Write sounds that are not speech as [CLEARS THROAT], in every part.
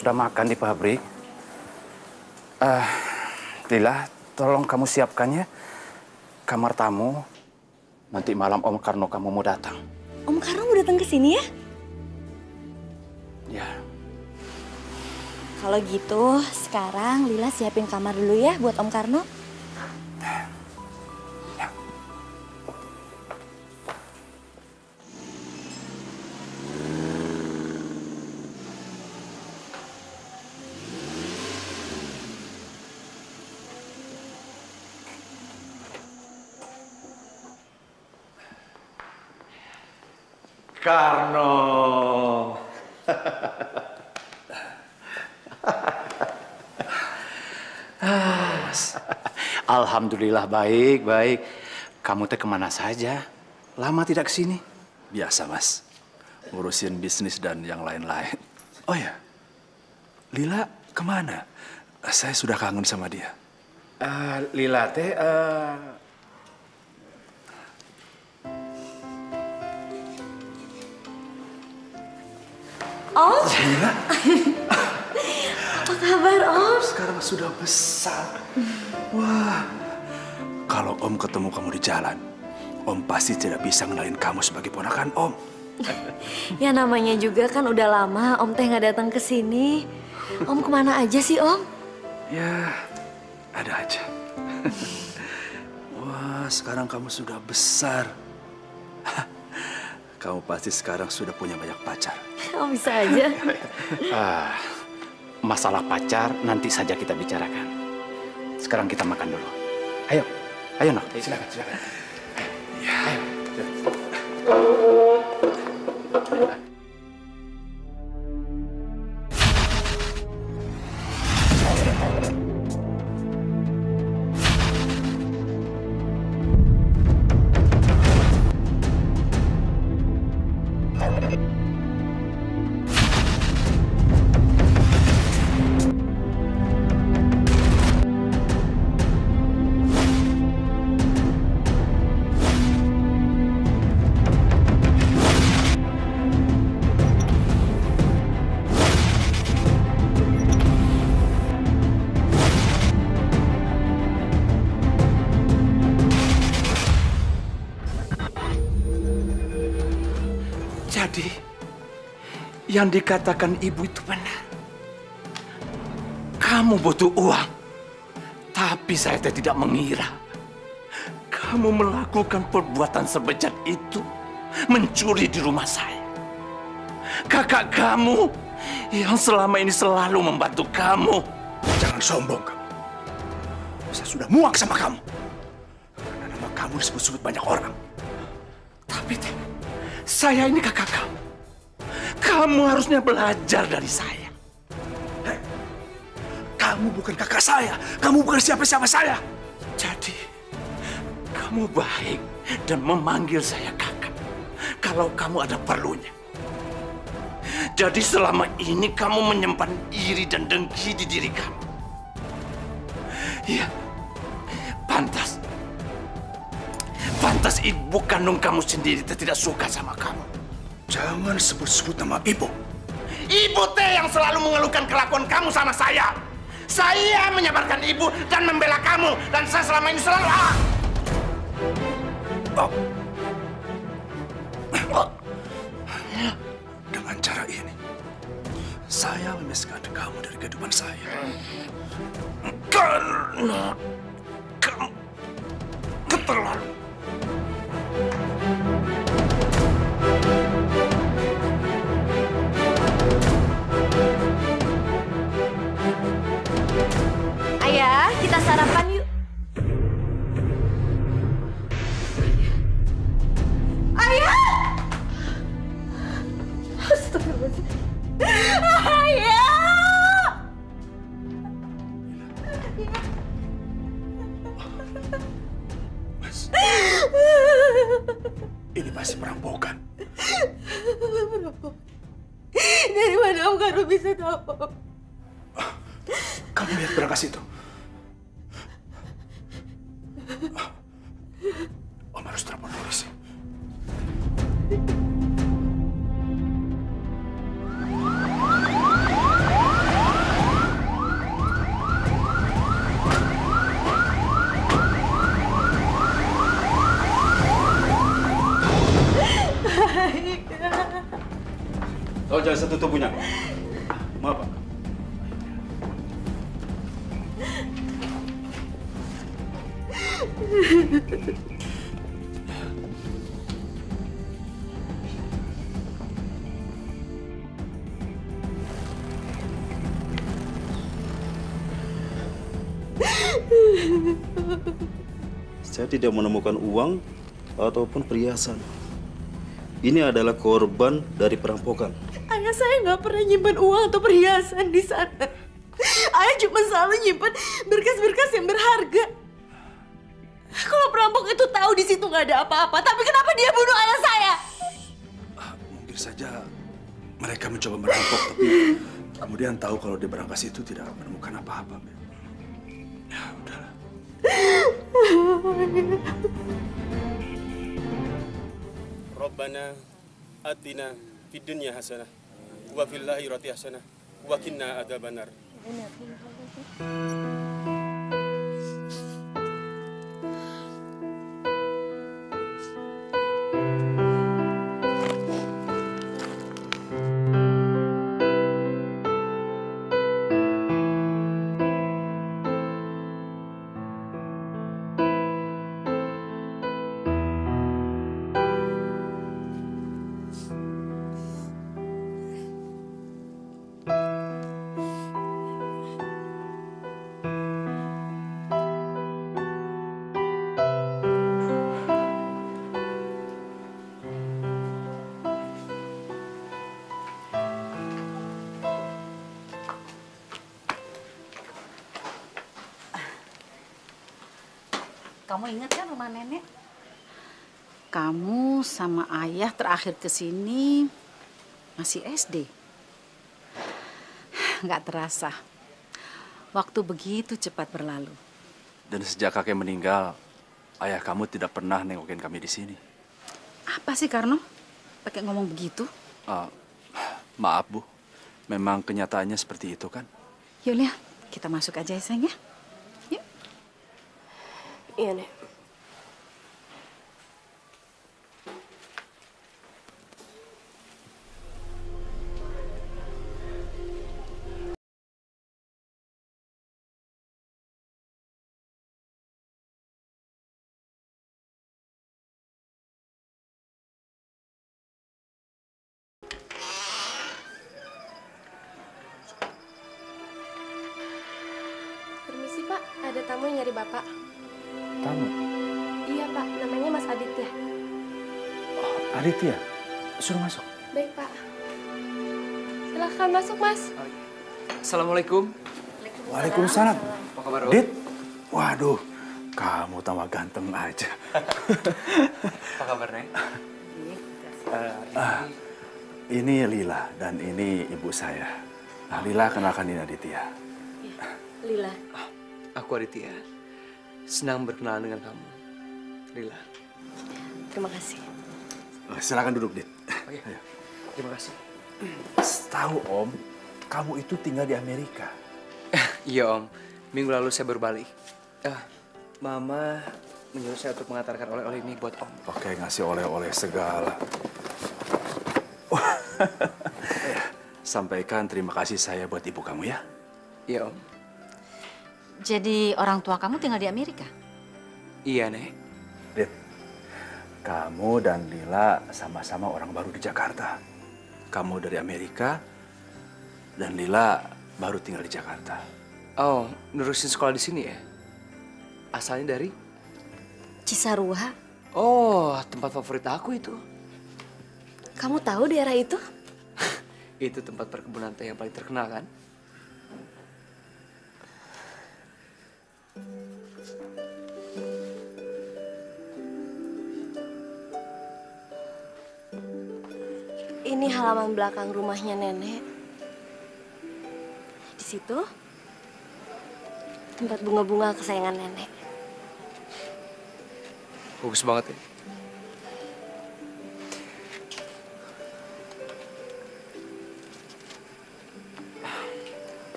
sudah makan di pabrik. Eh, Lila, tolong kamu siapkan ya kamar tamu. Nanti malam Om Karno kamu mau datang. Om Karno mau datang ke sini ya? Ya, Kalau gitu, sekarang Lila siapin kamar dulu ya buat Om Karno. Karno. Alhamdulillah baik, baik. Kamu teh ke mana saja? Lama tidak ke sini? Biasa, Mas. Ngurusin bisnis dan yang lain-lain. Oh ya, Lila ke mana? Saya sudah kangen sama dia. Eh, Lila teh, eh, Om, apa kabar Om? sekarang sudah besar. Wah, kalau Om ketemu kamu di jalan, Om pasti tidak bisa ngenalin kamu sebagai ponakan Om. Ya namanya juga kan udah lama Om teh nggak datang ke sini. Om ke mana aja sih Om? Ya, ada aja. Wah, sekarang kamu sudah besar. Kamu pasti sekarang sudah punya banyak pacar. Om bisa aja. [LAUGHS] ah, masalah pacar nanti saja kita bicarakan. Sekarang kita makan dulu. Ayo, ayo noh, silakan, silakan. Ya, ayo. Jadi, yang dikatakan ibu itu benar. Kamu butuh uang, tapi saya tidak mengira. Kamu melakukan perbuatan sebejat itu, mencuri di rumah saya. Kakak kamu yang selama ini selalu membantu kamu. Jangan sombong kamu. Saya sudah muak sama kamu. Karena nama kamu disebut-sebut banyak orang. Tapi saya ini kakak kamu. Kamu harusnya belajar dari saya. Kamu bukan kakak saya. Kamu bukan siapa-siapa saya. Jadi, kamu baik dan memanggil saya kakak. Kalau kamu ada perlunya. Jadi selama ini kamu menyimpan iri dan dengki di diri kamu. Iya, pantas. Pantas ibu kandung kamu sendiri tidak suka sama kamu. Jangan sebut-sebut nama ibu. Ibu teh yang selalu mengeluhkan kelakuan kamu sama saya. Saya menyabarkan ibu dan membela kamu. Dan saya selama ini selalu... Ah! Oh. Oh. Dengan cara ini, saya memisahkan kamu dari kehidupan saya. Karena kamu keterlaluan. Ayah, kita sarapan yuk. Sentuh tubuhnya. Maaf. Saya tidak menemukan uang ataupun perhiasan. Ini adalah korban dari perampokan karena saya nggak pernah nyimpan uang atau perhiasan di sana. Ayah cuma selalu nyimpan berkas-berkas yang berharga. Kalau perampok itu tahu di situ nggak ada apa-apa, tapi kenapa dia bunuh ayah saya? Ah, mungkin saja mereka mencoba merampok, tapi kemudian tahu kalau dia berangkas itu tidak menemukan apa-apa. Ya, udahlah. Robbana atina fid dunya hasanah wa fillahi rati hasanah wa kinna adzabannar. Benar. Kamu ingat kan rumah nenek? Kamu sama ayah terakhir ke sini masih SD. Nggak terasa. Waktu begitu cepat berlalu. Dan sejak kakek meninggal, ayah kamu tidak pernah nengokin kami di sini. Apa sih Karno? Pakai ngomong begitu? Ah, maaf, Bu. Memang kenyataannya seperti itu kan? Yulia, kita masuk aja ya sayang ya. Yuk. Iya, Nek. Assalamualaikum. Waalaikumsalam. Apa kabar Om? Dit, waduh, kamu tambah ganteng aja. [LAUGHS] Apa kabar Neng? Ini Lila dan ini ibu saya. Nah, Lila kenalkan ini Aditya. Lila. Aku Aditya. Senang berkenalan dengan kamu. Lila. Terima kasih. Eh, Silakan duduk, Dit. Oke. Terima kasih. Tahu Om, kamu itu tinggal di Amerika. Iya Om. Minggu lalu saya baru balik. Ah, Mama menyuruh saya untuk mengantarkan oleh-oleh ini buat Om. Oke, ngasih oleh-oleh segala. [LAUGHS] Sampaikan terima kasih saya buat ibu kamu ya. Iya Om. Jadi orang tua kamu tinggal di Amerika? Iya Nek. Dit, kamu dan Lila sama-sama orang baru di Jakarta. Kamu dari Amerika, dan Lila baru tinggal di Jakarta. Oh, nerusin sekolah di sini ya? Asalnya dari? Cisarua, Oh, tempat favorit aku itu. kamu tahu daerah itu? [LAUGHS] Itu tempat perkebunan teh yang paling terkenal kan? Ini halaman belakang rumahnya nenek. Situ tempat bunga-bunga kesayangan nenek. Bagus banget ya.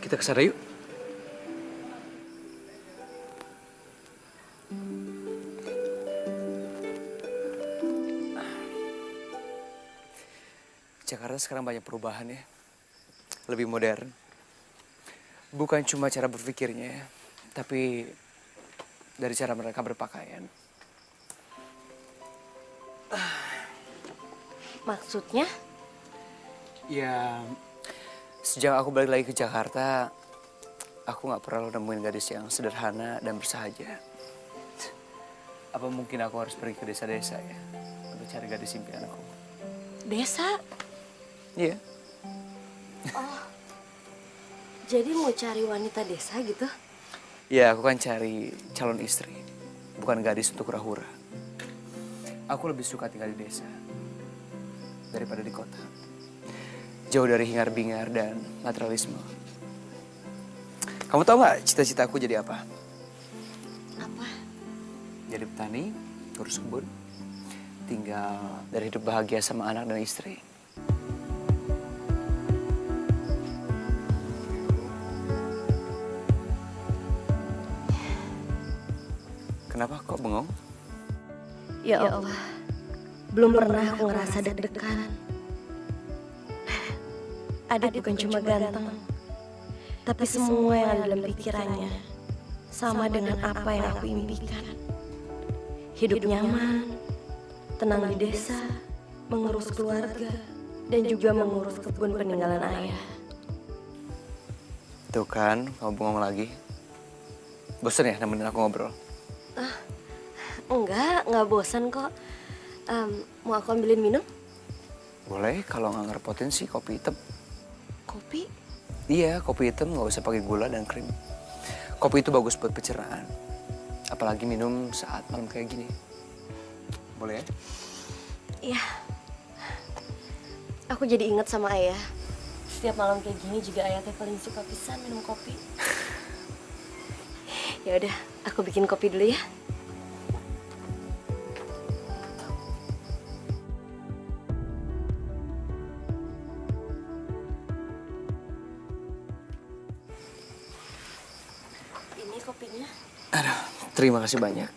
Kita ke sana yuk. Jakarta sekarang banyak perubahan ya. Lebih modern. Bukan cuma cara berpikirnya, tapi dari cara mereka berpakaian. Maksudnya? Ya, sejak aku balik lagi ke Jakarta, aku nggak pernah nemuin gadis yang sederhana dan bersahaja. Apa mungkin aku harus pergi ke desa-desa ya untuk cari gadis impianku? Desa? Iya. Jadi mau cari wanita desa gitu? Ya, aku kan cari calon istri, bukan gadis untuk hura-hura. Aku lebih suka tinggal di desa daripada di kota. Jauh dari hingar-bingar dan materialisme. Kamu tahu nggak cita-citaku jadi apa? Apa? Jadi petani, urus kebun, tinggal dari hidup bahagia sama anak dan istri. Kok bengong? Ya Allah, belum pernah aku ngerasa deg-degan. Adit bukan cuma ganteng, tapi semua yang ada dalam pikirannya sama dengan apa yang aku impikan. Hidup nyaman, tenang di desa, mengurus keluarga, dan juga mengurus kebun peninggalan ayah. Tuh kan, kamu bengong lagi. Bosan ya nemenin aku ngobrol? Enggak, enggak bosan kok. Em, mau aku ambilin minum? Boleh, kalau nggak ngerepotin sih kopi hitam. Kopi? Iya, kopi hitam nggak usah pakai gula dan krim. Kopi itu bagus buat pencernaan. Apalagi minum saat malam kayak gini. Boleh ya? Iya. Aku jadi inget sama ayah. Setiap malam kayak gini juga ayah teh paling suka pisan minum kopi. [LAUGHS] ya udah, aku bikin kopi dulu ya. Terima kasih banyak.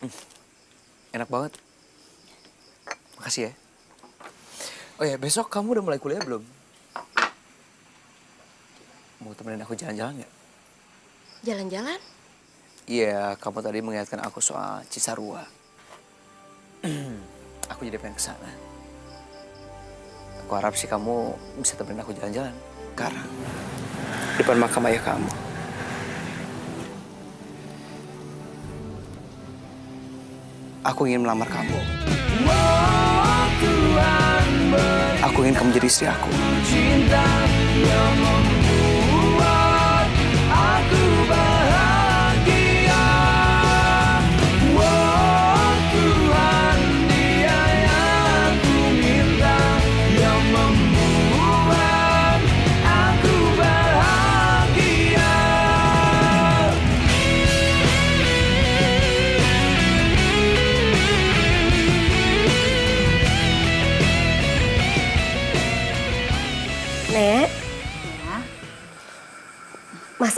Hmm, enak banget. Makasih ya. Oh ya, besok kamu udah mulai kuliah belum? Mau temenin aku jalan-jalan nggak? Jalan-jalan? Iya, kamu tadi mengingatkan aku soal Cisarua. [CLEARS THROAT] aku jadi pengen ke sana. Aku harap sih kamu bisa temenin aku jalan-jalan. Sekarang. Depan makam ayah kamu. Aku ingin melamar kamu. Aku ingin kamu jadi istri aku.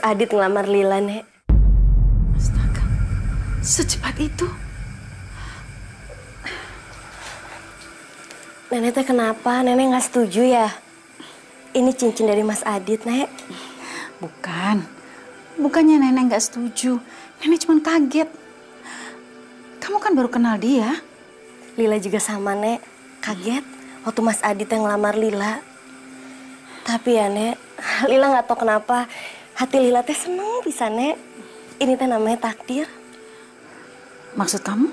Adit ngelamar Lila, Nek. Astaga, secepat itu? Nenek teh kenapa? Nenek nggak setuju ya? Ini cincin dari Mas Adit, Nek. Bukan, bukannya nenek nggak setuju. Nenek cuma kaget. Kamu kan baru kenal dia. Lila juga sama, Nek. Kaget waktu Mas Adit yang ngelamar Lila. Tapi ya, Nek, [LAUGHS] Lila nggak tahu kenapa hati Lila teh seneng bisa, Nek. Ini teh namanya takdir. Maksud kamu?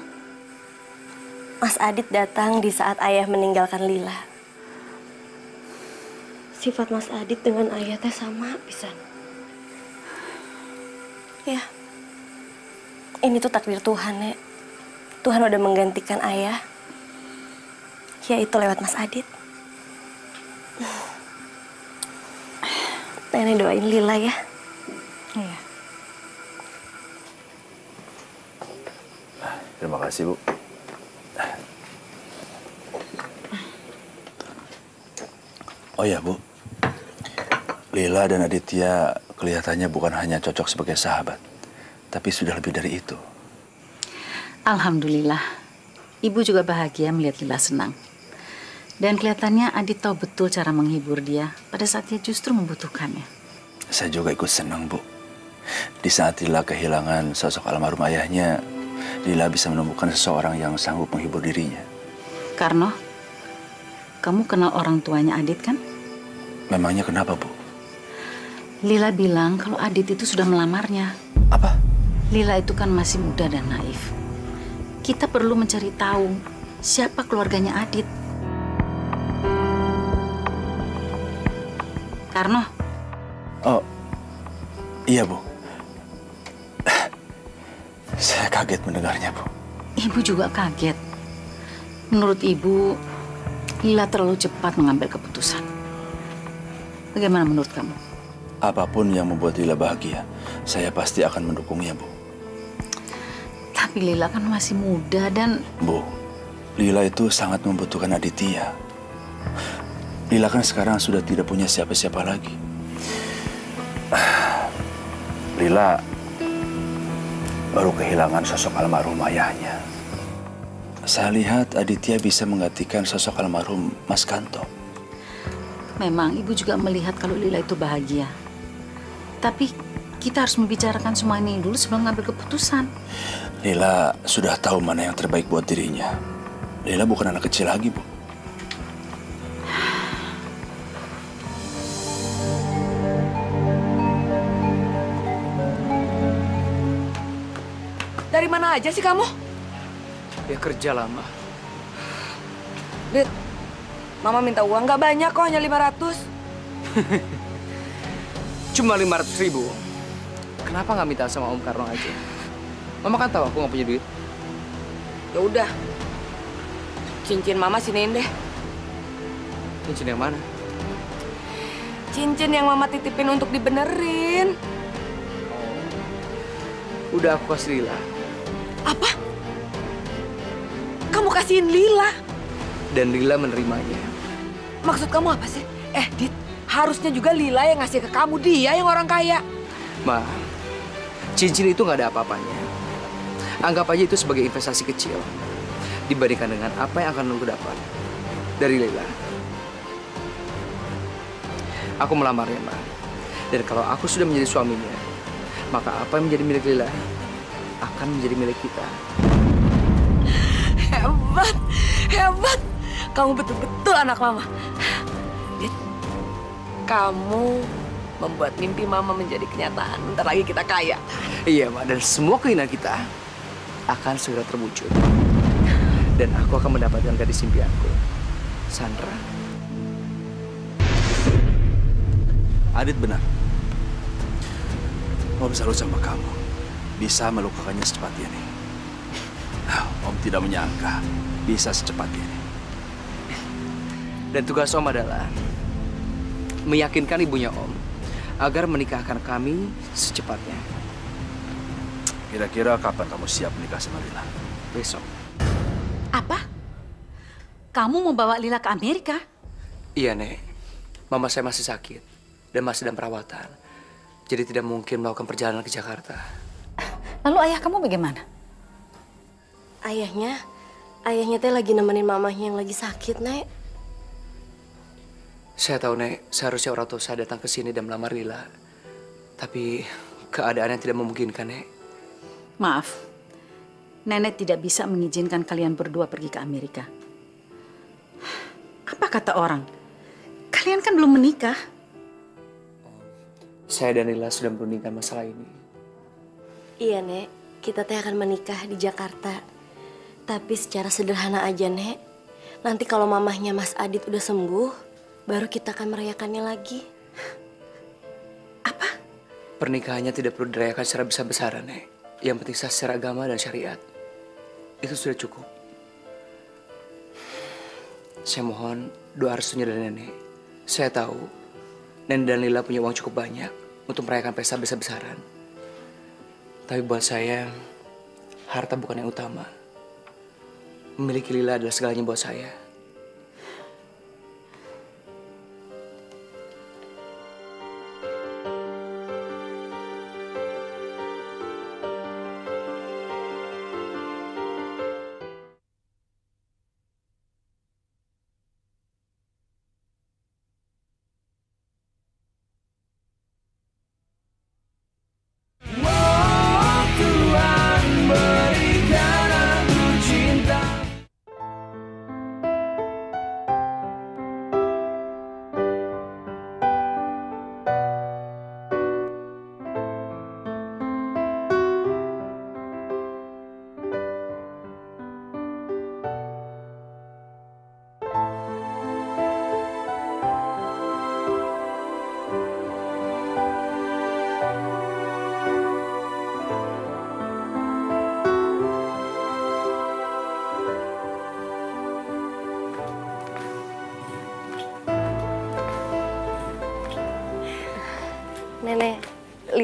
Mas Adit datang di saat ayah meninggalkan Lila. Sifat Mas Adit dengan ayah teh sama pisan. Ya, ini tuh takdir Tuhan, Nek. Tuhan udah menggantikan ayah, yaitu lewat Mas Adit. Nenek doain Lila ya. Terima kasih, Bu. Oh ya, Bu. Lila dan Aditya kelihatannya bukan hanya cocok sebagai sahabat, tapi sudah lebih dari itu. Alhamdulillah. Ibu juga bahagia melihat Lila senang. Dan kelihatannya Adit tahu betul cara menghibur dia pada saat dia justru membutuhkannya. Saya juga ikut senang, Bu. Di saat Lila kehilangan sosok almarhum ayahnya, Lila bisa menemukan seseorang yang sanggup menghibur dirinya. Karno, kamu kenal orang tuanya Adit kan? Memangnya kenapa, Bu? Lila bilang kalau Adit itu sudah melamarnya. Apa? Lila itu kan masih muda dan naif. Kita perlu mencari tahu siapa keluarganya Adit. Karno, Oh, iya, Bu. Kaget mendengarnya, Bu. ibu juga kaget. Menurut ibu, Lila terlalu cepat mengambil keputusan. Bagaimana menurut kamu? Apa pun yang membuat Lila bahagia, saya pasti akan mendukungnya, Bu. Tapi Lila kan masih muda dan Bu, Lila itu sangat membutuhkan Aditya. Lila kan sekarang sudah tidak punya siapa-siapa lagi. [SIGHS] Lila baru kehilangan sosok almarhum ayahnya. Saya lihat Aditya bisa menggantikan sosok almarhum Mas Kanto. memang ibu juga melihat kalau Lila itu bahagia. Tapi kita harus membicarakan semua ini dulu sebelum ngambil keputusan. Lila sudah tahu mana yang terbaik buat dirinya. Lila bukan anak kecil lagi, Bu. Aja sih kamu? Ya kerja lama. Dit, Mama minta uang nggak banyak kok, hanya 500. [LAUGHS] Cuma 500 ribu. Kenapa nggak minta sama Om Karno aja? Mama kan tahu aku nggak punya duit. Ya udah. Cincin Mama siniin deh. Cincin yang mana? Cincin yang Mama titipin untuk dibenerin. Udah aku kasih Lila. Apa? Kamu kasihin Lila? Dan Lila menerimanya. Maksud kamu apa sih? Eh, Dit, harusnya juga Lila yang ngasih ke kamu. Dia yang orang kaya. Ma, cincin itu nggak ada apa-apanya. Anggap aja itu sebagai investasi kecil. Dibandingkan dengan apa yang akan lu dapat dari Lila. Aku melamarnya, Ma. Dan kalau aku sudah menjadi suaminya, maka apa yang menjadi milik Lila akan menjadi milik kita. Hebat, hebat. Kamu betul-betul anak Mama. Kamu membuat mimpi Mama menjadi kenyataan. Bentar lagi kita kaya. Iya, Ma. Dan semua keinginan kita akan segera terwujud. Dan aku akan mendapatkan gadis impianku, Sandra. Adit benar. Om selalu sama kamu. Bisa melukakannya secepat ini. Om tidak menyangka bisa secepat ini. Dan tugas Om adalah meyakinkan ibunya Om agar menikahkan kami secepatnya. Kira-kira kapan kamu siap menikah sama Lila? Besok. Apa? Kamu mau bawa Lila ke Amerika? Iya, Nek. Mama saya masih sakit dan masih dalam perawatan. Jadi tidak mungkin melakukan perjalanan ke Jakarta. Lalu ayah kamu bagaimana? Ayahnya, ayahnya teh lagi nemenin mamahnya yang lagi sakit, Nek. Saya tahu, Nek, seharusnya orang tua saya datang ke sini dan melamar Lila. Tapi keadaan yang tidak memungkinkan, Nek. Maaf, Nenek tidak bisa mengizinkan kalian berdua pergi ke Amerika. Apa kata orang? Kalian kan belum menikah. Saya dan Lila sudah merundingkan masalah ini. Iya, Nek. Kita teh akan menikah di Jakarta. Tapi secara sederhana aja, Nek. Nanti kalau mamahnya Mas Adit udah sembuh, baru kita akan merayakannya lagi. Pernikahannya tidak perlu dirayakan secara besar-besaran, Nek. Yang penting sah secara agama dan syariat. Itu sudah cukup. Saya mohon doa restunya dari Nenek. Saya tahu Nenek dan Lila punya uang cukup banyak untuk merayakan pesta besar-besaran. Tapi buat saya, harta bukan yang utama. Memiliki Lila adalah segalanya buat saya.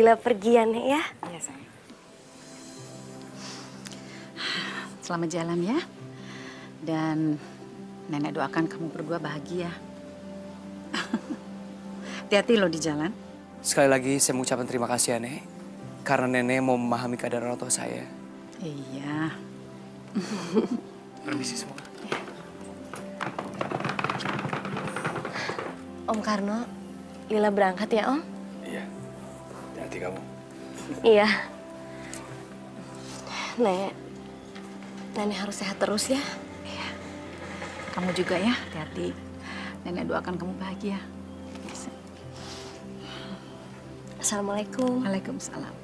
Lila pergi ya, Nek ya? Iya, sayang. Selamat jalan ya. Dan nenek doakan kamu berdua bahagia. [LAUGHS] Hati-hati loh di jalan. Sekali lagi saya mengucapkan terima kasih ya, Nek. Karena Nenek mau memahami keadaan orang tua saya. Iya. [LAUGHS] Permisi semua. Om Karno, Lila berangkat ya, Om? Iya. Kamu. Iya. Nek, Nenek harus sehat terus ya. Kamu juga ya, hati-hati. Nenek doakan kamu bahagia. Assalamualaikum. Waalaikumsalam.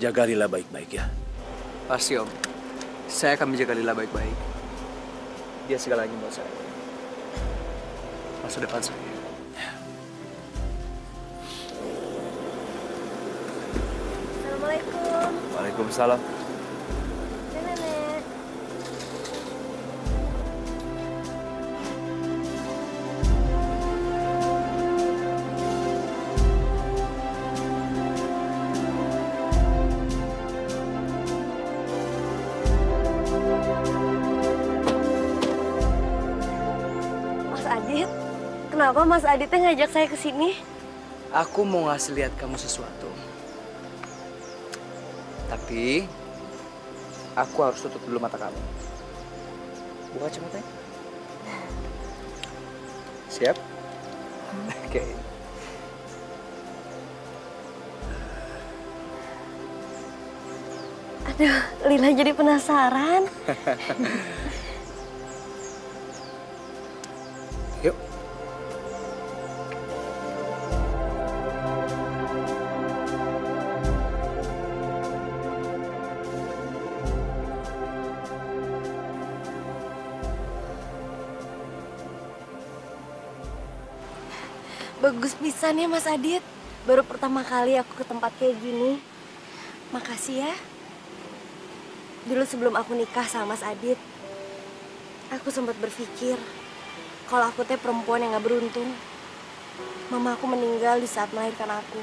Jaga Lila baik-baik ya. Pasti Om. Saya akan menjaga Lila baik-baik. Dia segalanya buat saya. Masa depan saya. Assalamualaikum. Waalaikumsalam. Kenapa Mas Aditnya ngajak saya ke sini? Aku mau ngasih lihat kamu sesuatu. Tapi aku harus tutup dulu mata kamu. Buka kacamatanya. Siap? Oke. Aduh, Lila jadi penasaran. [LAUGHS] Bagus pisan ya Mas Adit. Baru pertama kali aku ke tempat kayak gini. Makasih ya. Dulu sebelum aku nikah sama Mas Adit, aku sempat berpikir kalau aku teh perempuan yang gak beruntung. Mama aku meninggal di saat melahirkan aku.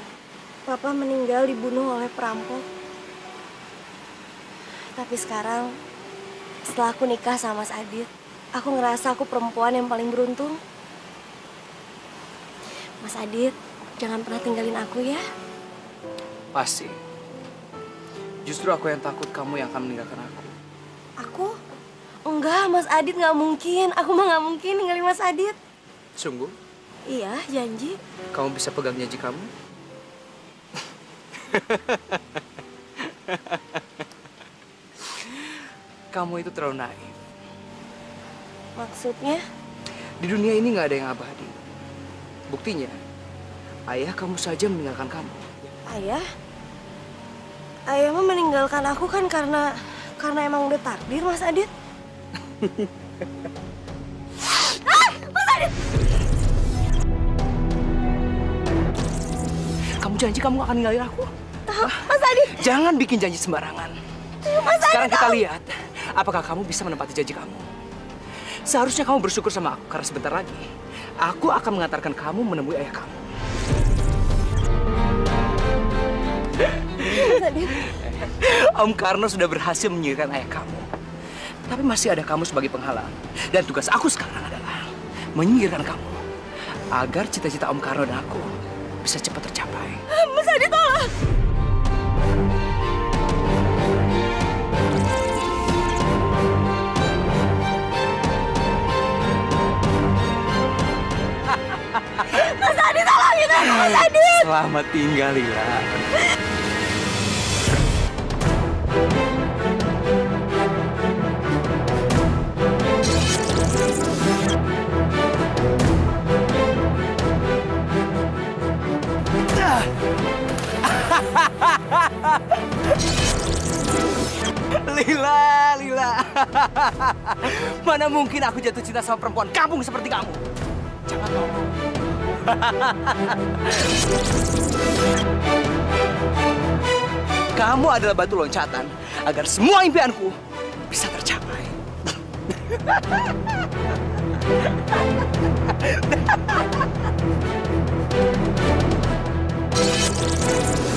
Papa meninggal dibunuh oleh perampok. Tapi sekarang, setelah aku nikah sama Mas Adit, aku ngerasa aku perempuan yang paling beruntung. Mas Adit, jangan pernah tinggalin aku ya. Pasti. Justru aku yang takut kamu yang akan meninggalkan aku. Aku? Enggak, Mas Adit nggak mungkin. Aku mah nggak mungkin ninggalin Mas Adit. Sungguh? Iya, janji. Kamu bisa pegang janji kamu? [LAUGHS] kamu itu terlalu naif. Maksudnya? Di dunia ini nggak ada yang abadi. Buktinya, ayah kamu saja meninggalkan kamu. Ayah? Ayah mah meninggalkan aku kan karena karena emang udah takdir, Mas Adit. [LAUGHS] ah, Mas Adit! Kamu janji kamu gak akan ninggalin aku? Tahu, Mas Adit. Jangan bikin janji sembarangan. Mas Sekarang Adit, kita tahu. lihat, apakah kamu bisa menepati janji kamu. Seharusnya kamu bersyukur sama aku karena sebentar lagi aku akan mengantarkan kamu menemui ayah kamu. [LAUGHS] Om Karno sudah berhasil menyingkirkan ayah kamu. Tapi masih ada kamu sebagai penghalang. Dan tugas aku sekarang adalah menyingkirkan kamu. Agar cita-cita Om Karno dan aku bisa cepat tercapai. Mas Adi Mas! Selamat tinggal, Lila. [LAUGHS] Lila, Lila. [LAUGHS] Mana mungkin aku jatuh cinta sama perempuan kampung seperti kamu? Jangan ngomong. [LAUGHS] Kamu adalah batu loncatan agar semua impianku bisa tercapai. [LAUGHS]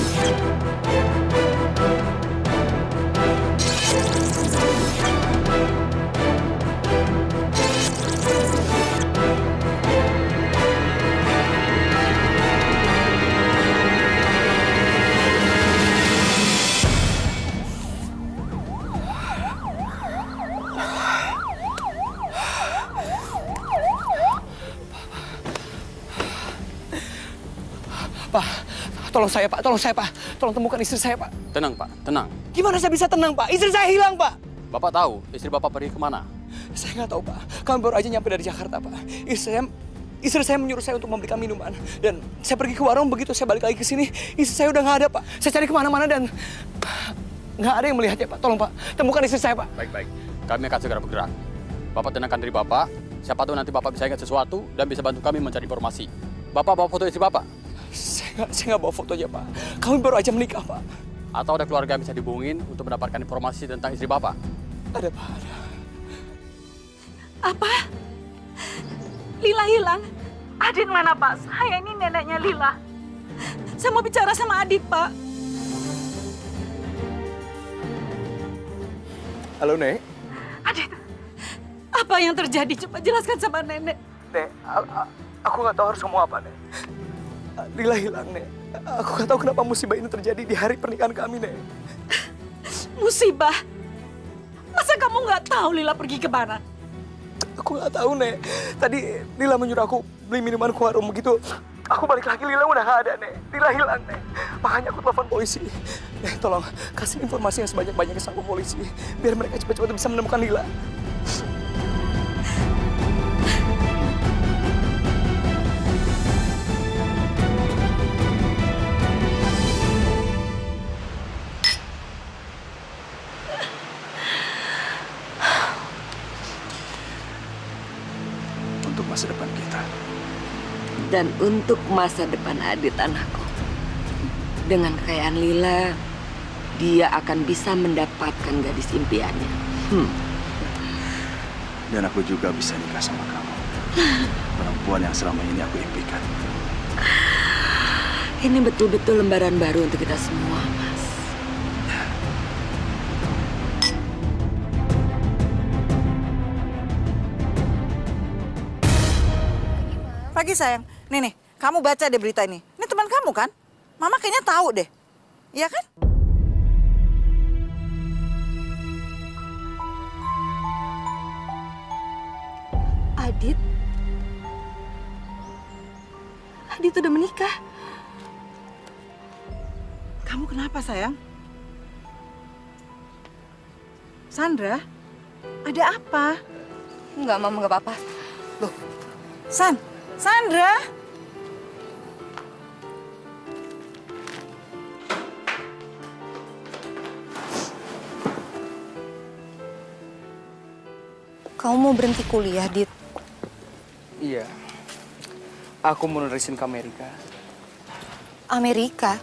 tolong saya Pak, tolong saya Pak. Tolong temukan istri saya Pak. Tenang Pak, tenang. Gimana saya bisa tenang Pak? Istri saya hilang Pak. Bapak tahu istri Bapak pergi ke mana? Saya nggak tahu Pak. Kami baru aja nyampe dari Jakarta Pak. Istri saya, istri saya menyuruh saya untuk membelikan minuman. Dan saya pergi ke warung, begitu saya balik lagi ke sini, istri saya udah nggak ada Pak. Saya cari ke mana-mana dan nggak ada yang melihatnya Pak. Tolong Pak, temukan istri saya Pak. Baik-baik. Kami akan segera bergerak. Bapak tenangkan diri Bapak. Siapa tahu nanti Bapak bisa ingat sesuatu dan bisa bantu kami mencari informasi. Bapak bawa foto istri Bapak? Saya nggak, saya nggak bawa fotonya Pak. Kami baru aja menikah Pak. Atau ada keluarga yang bisa dihubungin untuk mendapatkan informasi tentang istri Bapak? Ada Pak, ada. Apa? Lila hilang? Adit mana, Pak? Saya ini neneknya Lila. Saya mau bicara sama Adit, Pak. Halo Nek. Adit, apa yang terjadi? Coba jelaskan sama nenek. Nek, aku nggak tahu harus ngomong apa Nek. Lila hilang Nek. Aku nggak tahu kenapa musibah ini terjadi di hari pernikahan kami Nek. Musibah? Masa kamu nggak tahu Lila pergi ke mana? Aku nggak tahu Nek. Tadi Lila menyuruh aku beli minuman ke warung begitu. Aku balik lagi Lila udah nggak ada Nek. Lila hilang Nek. Makanya aku telepon polisi. Nek, tolong kasih informasi yang sebanyak-banyaknya sama polisi biar mereka cepat-cepat bisa menemukan Lila. Dan untuk masa depan Adit anakku. Dengan kekayaan Lila, dia akan bisa mendapatkan gadis impiannya. Hmm. Dan aku juga bisa nikah sama kamu. [LAUGHS] Perempuan yang selama ini aku impikan. Ini betul-betul lembaran baru untuk kita semua, Mas. Pagi sayang. Nih nih, kamu baca deh berita ini. Ini teman kamu kan? Mama kayaknya tahu deh. Iya kan? Adit? Adit udah menikah. Kamu kenapa sayang? Sandra, ada apa? Enggak, Mama, enggak apa-apa. Loh, San, Sandra? Kamu mau berhenti kuliah, Dit? Iya. Aku mau nerusin ke Amerika. Amerika?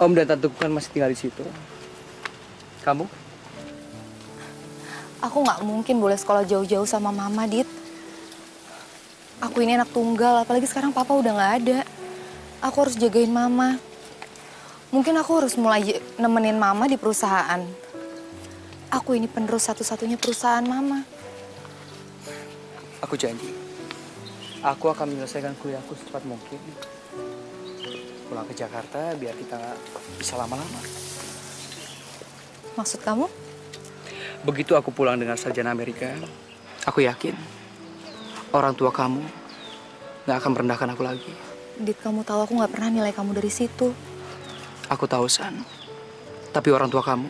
Om dan tanteku kan masih tinggal di situ. Kamu? Aku nggak mungkin boleh sekolah jauh-jauh sama mama, Dit. Aku ini anak tunggal, apalagi sekarang papa udah nggak ada. Aku harus jagain mama. Mungkin aku harus mulai nemenin mama di perusahaan. Aku ini penerus satu-satunya perusahaan mama. Aku janji, aku akan menyelesaikan kuliahku secepat mungkin. Pulang ke Jakarta biar kita bisa lama-lama. Maksud kamu? Begitu aku pulang dengan sarjana Amerika, aku yakin orang tua kamu nggak akan merendahkan aku lagi. Dit, kamu tahu aku nggak pernah nilai kamu dari situ. Aku tahu, San. Tapi orang tua kamu,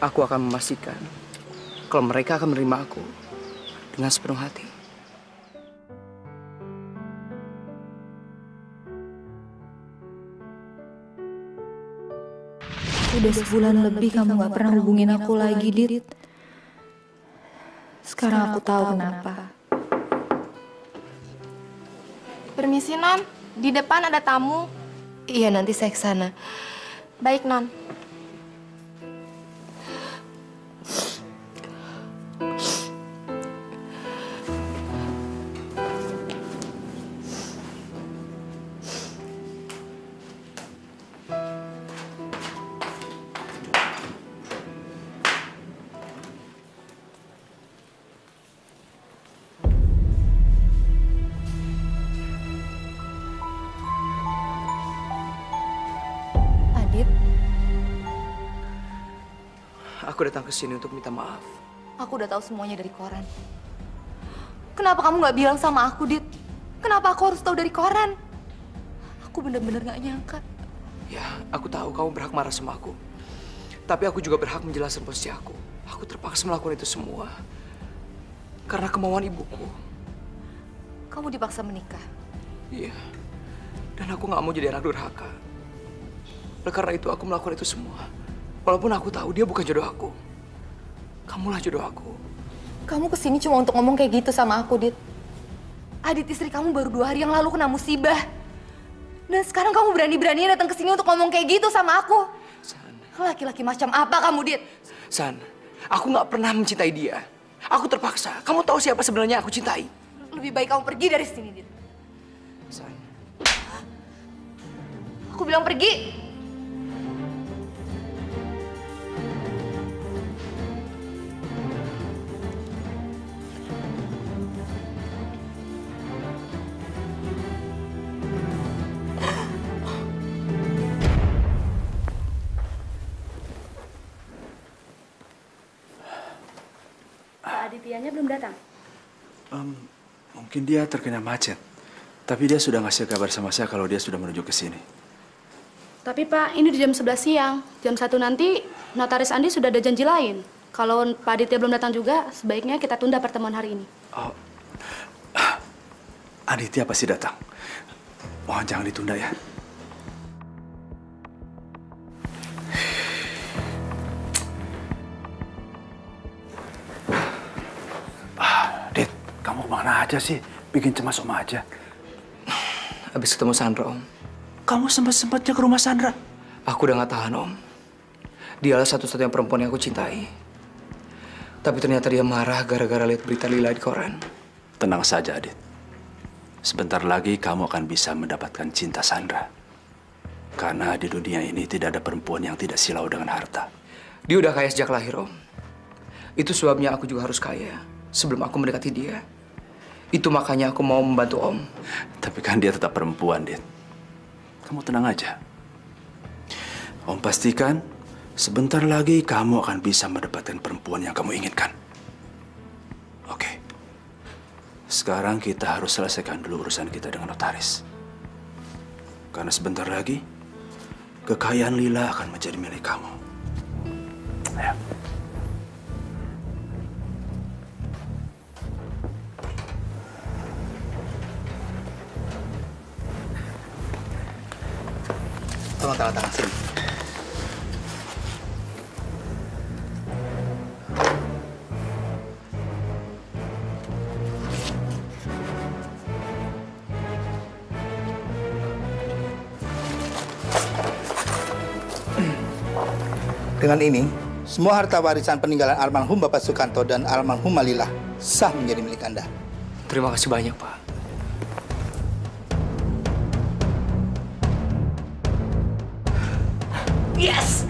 aku akan memastikan kalau mereka akan menerima aku dengan sepenuh hati. Udah sebulan lebih kamu nggak pernah hubungin aku lagi, Dit. Sekarang aku tahu kenapa. Permisi, Non. Di depan ada tamu. Iya, nanti saya ke sana. Baik, Non. Aku datang ke sini untuk minta maaf. aku udah tahu semuanya dari koran. Kenapa kamu nggak bilang sama aku, Dit? Kenapa aku harus tahu dari koran? Aku bener-bener nggak nyangka. Ya, aku tahu kamu berhak marah sama aku. Tapi aku juga berhak menjelaskan posisi aku. Aku terpaksa melakukan itu semua. Karena kemauan ibuku. Kamu dipaksa menikah. Iya. Dan aku nggak mau jadi anak durhaka. Oleh karena itu aku melakukan itu semua. Walaupun aku tahu dia bukan jodoh aku. Kamulah jodoh aku. Kamu ke sini cuma untuk ngomong kayak gitu sama aku, Dit. Adit istri kamu baru dua hari yang lalu kena musibah. Dan sekarang kamu berani-beraninya datang ke sini untuk ngomong kayak gitu sama aku. Laki-laki macam apa kamu, Dit? San, aku nggak pernah mencintai dia. Aku terpaksa. Kamu tahu siapa sebenarnya aku cintai? Lebih baik kamu pergi dari sini, Dit. San. Aku bilang pergi. Mungkin dia terkena macet. Tapi dia sudah ngasih kabar sama saya kalau dia sudah menuju ke sini. Tapi Pak, ini di jam 11 siang. Jam 1 nanti notaris Andi sudah ada janji lain. Kalau Pak Aditya belum datang juga, sebaiknya kita tunda pertemuan hari ini. Oh, [CLEARS THROAT] Aditya pasti datang. Mohon jangan ditunda ya. Kamu ke mana aja sih? Bikin cemas Om aja. Habis ketemu Sandra, Om. Kamu sempat-sempatnya ke rumah Sandra? Aku udah gak tahan, Om. Dialah satu-satunya perempuan yang aku cintai. Tapi ternyata dia marah gara-gara lihat berita Lila di koran. Tenang saja, Adit. Sebentar lagi kamu akan bisa mendapatkan cinta Sandra. Karena di dunia ini tidak ada perempuan yang tidak silau dengan harta. Dia udah kaya sejak lahir, Om. Itu sebabnya aku juga harus kaya sebelum aku mendekati dia. Itu makanya aku mau membantu Om. Tapi kan dia tetap perempuan, Dit. Kamu tenang aja. Om pastikan sebentar lagi kamu akan bisa mendapatkan perempuan yang kamu inginkan. Oke. Sekarang kita harus selesaikan dulu urusan kita dengan notaris. Karena sebentar lagi kekayaan Lila akan menjadi milik kamu. Ayo. Tolong tangan tangan sini. Dengan ini, semua harta warisan peninggalan almarhum Bapak Sukanto dan almarhum Malilah sah menjadi milik Anda. Terima kasih banyak, Pak. Yes!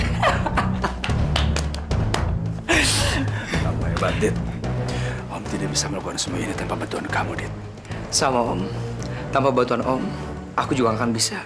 Kamu hebat, Dit. Om tidak bisa melakukan semua ini tanpa bantuan kamu, Dit. Sama Om. Tanpa bantuan Om, aku juga akan bisa.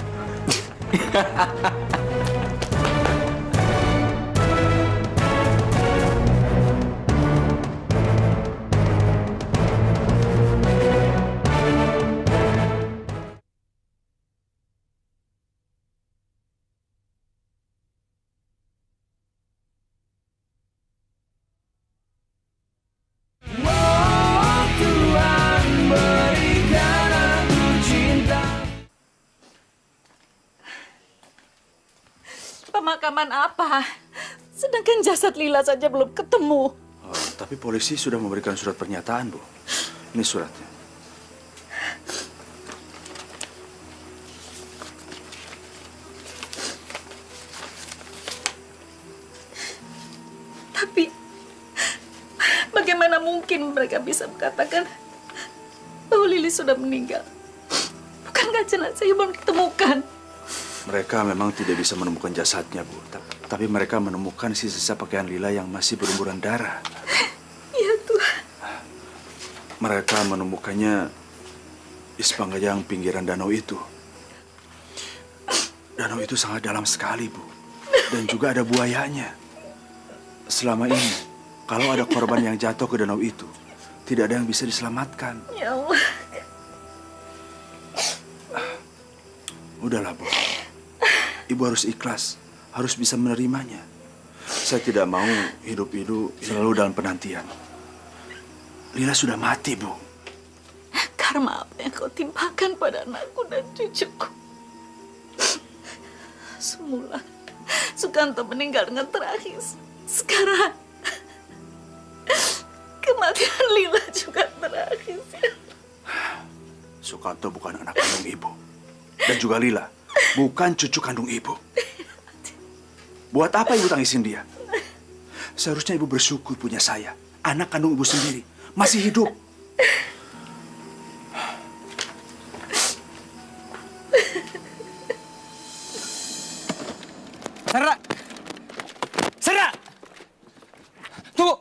Apa? Sedangkan jasad Lila saja belum ketemu. Oh, tapi polisi sudah memberikan surat pernyataan, Bu. Ini suratnya. Tapi bagaimana mungkin mereka bisa mengatakan bahwa Lili sudah meninggal? Bukankah jenazah belum ditemukan? Mereka memang tidak bisa menemukan jasadnya, Bu. Ta- Tapi mereka menemukan sisa-sisa pakaian Lila yang masih berlumuran darah. [LAUGHS] Ya Tuhan. Mereka menemukannya di sepanjang pinggiran danau itu. Danau itu sangat dalam sekali, Bu. Dan juga ada buayanya. Selama ini, kalau ada korban yang jatuh ke danau itu, tidak ada yang bisa diselamatkan. Ya Allah. Udahlah, Bu. Ibu harus ikhlas, harus bisa menerimanya. Saya tidak mau hidup-hidup selalu dalam penantian. Lila sudah mati, Bu. Karma apa yang kau timpakan pada anakku dan cucuku? Semula, Sukanto meninggal dengan tragis. Sekarang, kematian Lila juga tragis. Sukanto bukan anak kandung ibu. Dan juga Lila, bukan cucu kandung ibu. Buat apa ibu tangisin dia? Seharusnya ibu bersyukur punya saya. Anak kandung ibu sendiri. Masih hidup. Sarah! Sarah! Tunggu!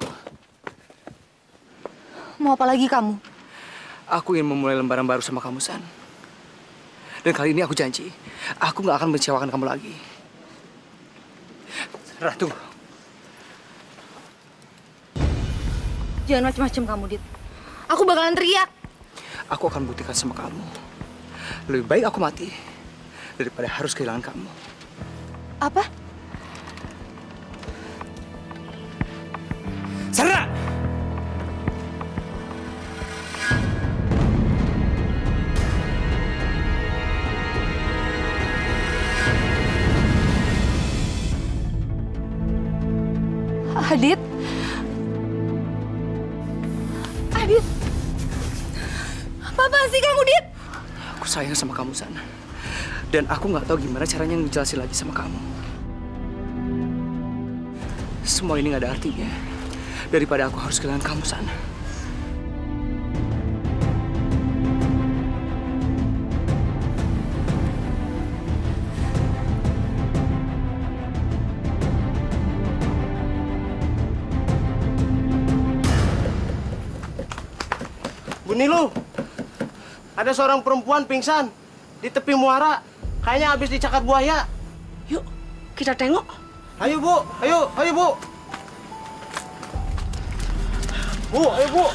Mau apa lagi kamu? Aku ingin memulai lembaran baru sama kamu, San. Dan kali ini aku janji, aku nggak akan mengecewakan kamu lagi. Sarah, tunggu. Jangan macam-macam kamu, Dit. Aku bakalan teriak. Aku akan buktikan sama kamu. Lebih baik aku mati daripada harus kehilangan kamu. Apa? Sarah! Adit. Adit. Apa sih kamu, Dit? Aku sayang sama kamu, San. Dan aku nggak tahu gimana caranya ngejelasin lagi sama kamu. Semua ini nggak ada artinya. Daripada aku harus kehilangan kamu, San. Bu Nilu, ada seorang perempuan pingsan di tepi muara. Kayaknya habis dicakar buaya. Yuk, kita tengok. Ayo Bu, ayo, ayo Bu. Bu, ayo Bu.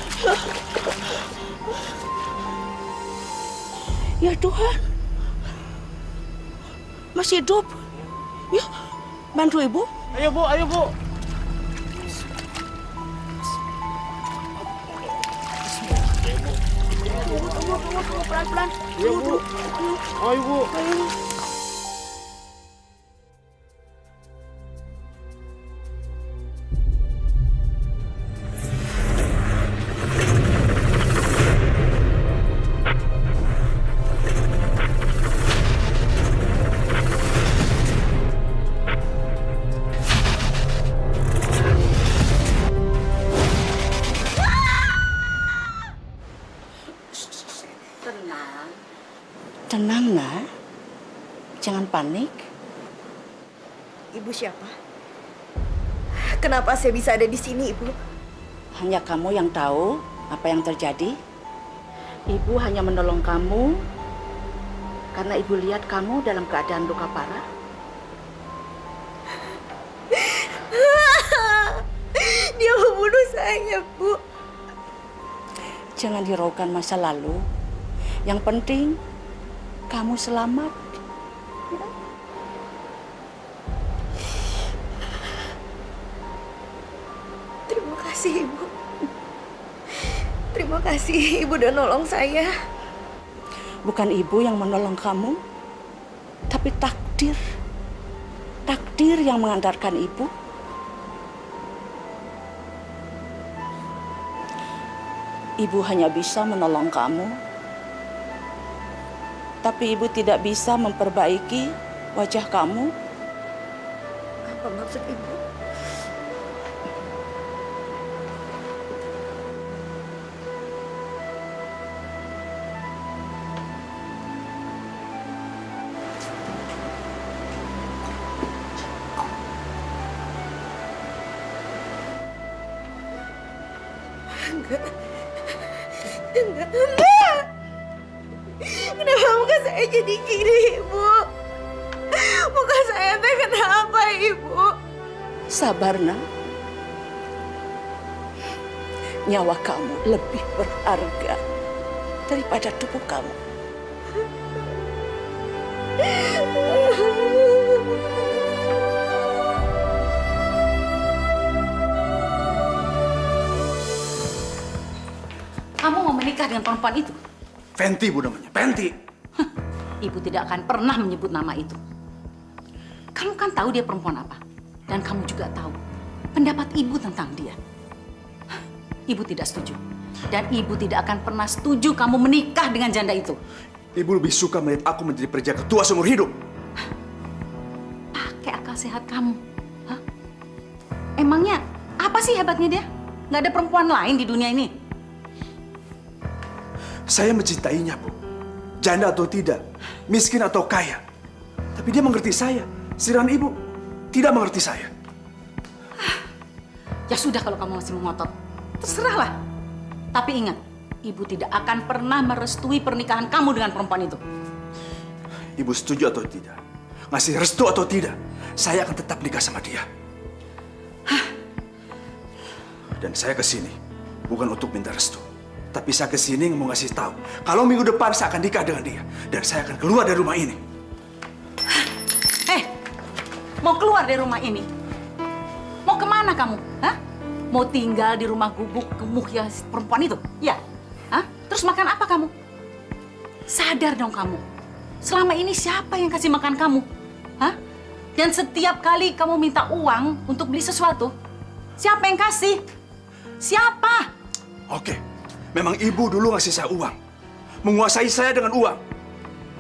Ya Tuhan. Masih hidup. Yuk, bantu ibu. Ayo Bu, ayo Bu. Pelan-pelan. Ayo Bu. Ayo Bu. Panik? Ibu siapa? Kenapa saya bisa ada di sini, Ibu? Hanya kamu yang tahu apa yang terjadi. Ibu hanya menolong kamu karena ibu lihat kamu dalam keadaan luka parah. [LAUGHS] Dia membunuh saya, Bu. Jangan hiraukan masa lalu. Yang penting kamu selamat. Kasih, Ibu. Terima kasih Ibu udah nolong saya. Bukan ibu yang menolong kamu, tapi takdir. Takdir yang mengantarkan ibu. Ibu hanya bisa menolong kamu, tapi ibu tidak bisa memperbaiki wajah kamu. Apa maksud Ibu? Enggak. Kenapa muka saya jadi gini, Ibu? Muka saya teh kenapa, Ibu? Sabar, nak. Nyawa kamu lebih berharga daripada tubuh kamu. [LAUGHS] menikah dengan perempuan itu? Fenty bu namanya, Fenty. Ibu tidak akan pernah menyebut nama itu. Kamu kan tahu dia perempuan apa. Dan kamu juga tahu pendapat ibu tentang dia. Ibu tidak setuju. Dan ibu tidak akan pernah setuju kamu menikah dengan janda itu. Ibu lebih suka melihat aku menjadi perjaka tua seumur hidup. Pakai akal sehat kamu. Hah? Emangnya apa sih hebatnya dia? Nggak ada perempuan lain di dunia ini. Saya mencintainya, Bu. Janda atau tidak, miskin atau kaya. Tapi dia mengerti saya. Siran ibu tidak mengerti saya. Ya sudah kalau kamu masih mengotot. Terserahlah. Tapi ingat, ibu tidak akan pernah merestui pernikahan kamu dengan perempuan itu. Ibu setuju atau tidak, ngasih restu atau tidak, saya akan tetap nikah sama dia. Dan saya ke sini bukan untuk minta restu. Tapi saya ke sini mau ngasih tahu kalau minggu depan saya akan nikah dengan dia dan saya akan keluar dari rumah ini. Eh, mau keluar dari rumah ini? Mau ke mana kamu? Hah? Mau tinggal di rumah gubuk gemuk ya si perempuan itu? Ya? Hah? Terus makan apa kamu? Sadar dong kamu. Selama ini siapa yang kasih makan kamu? Hah? Dan setiap kali kamu minta uang untuk beli sesuatu, siapa yang kasih? Siapa? Oke, memang ibu dulu ngasih saya uang. Menguasai saya dengan uang.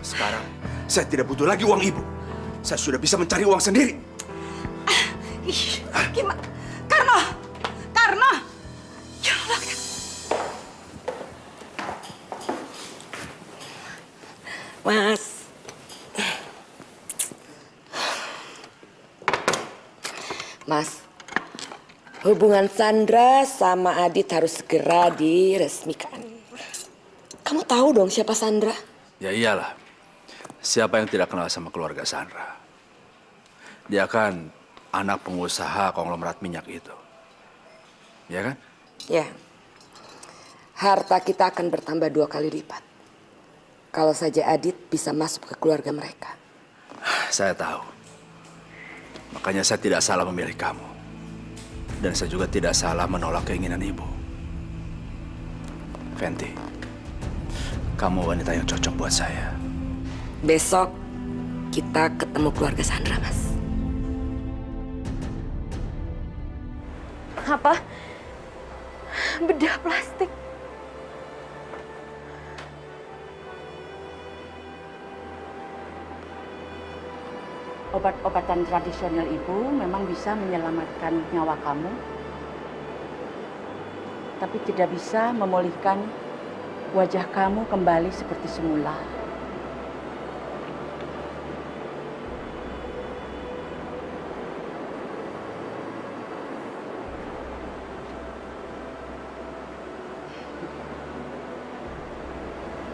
Sekarang, saya tidak butuh lagi uang ibu. Saya sudah bisa mencari uang sendiri. Ih, gimana? Karno! Karno! Ya Allah. Mas. Mas, hubungan Sandra sama Adit harus segera diresmikan. Kamu tahu dong siapa Sandra? Ya iyalah. Siapa yang tidak kenal sama keluarga Sandra? Dia kan anak pengusaha konglomerat minyak itu. Ya kan? Ya. Harta kita akan bertambah dua kali lipat. Kalau saja Adit bisa masuk ke keluarga mereka. Saya tahu. Makanya saya tidak salah memilih kamu. Dan saya juga tidak salah menolak keinginan ibu. Fenty, kamu wanita yang cocok buat saya. Besok kita ketemu keluarga Sandra, Mas. Apa? Bedah plastik. obat-obatan tradisional ibu memang bisa menyelamatkan nyawa kamu, tapi tidak bisa memulihkan wajah kamu kembali seperti semula.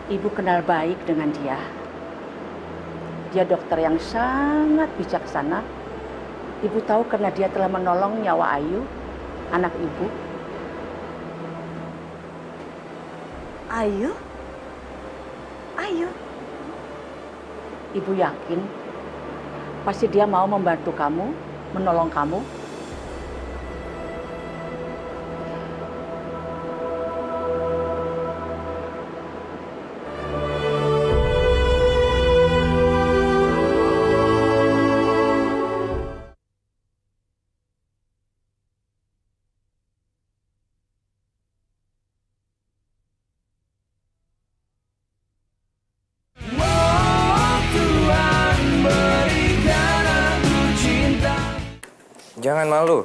Ibu kenal baik dengan dia. Dia dokter yang sangat bijaksana. Ibu tahu karena dia telah menolong nyawa Ayu, anak ibu. Ayu? Ayu? Ibu yakin pasti dia mau membantu kamu, menolong kamu. Malu.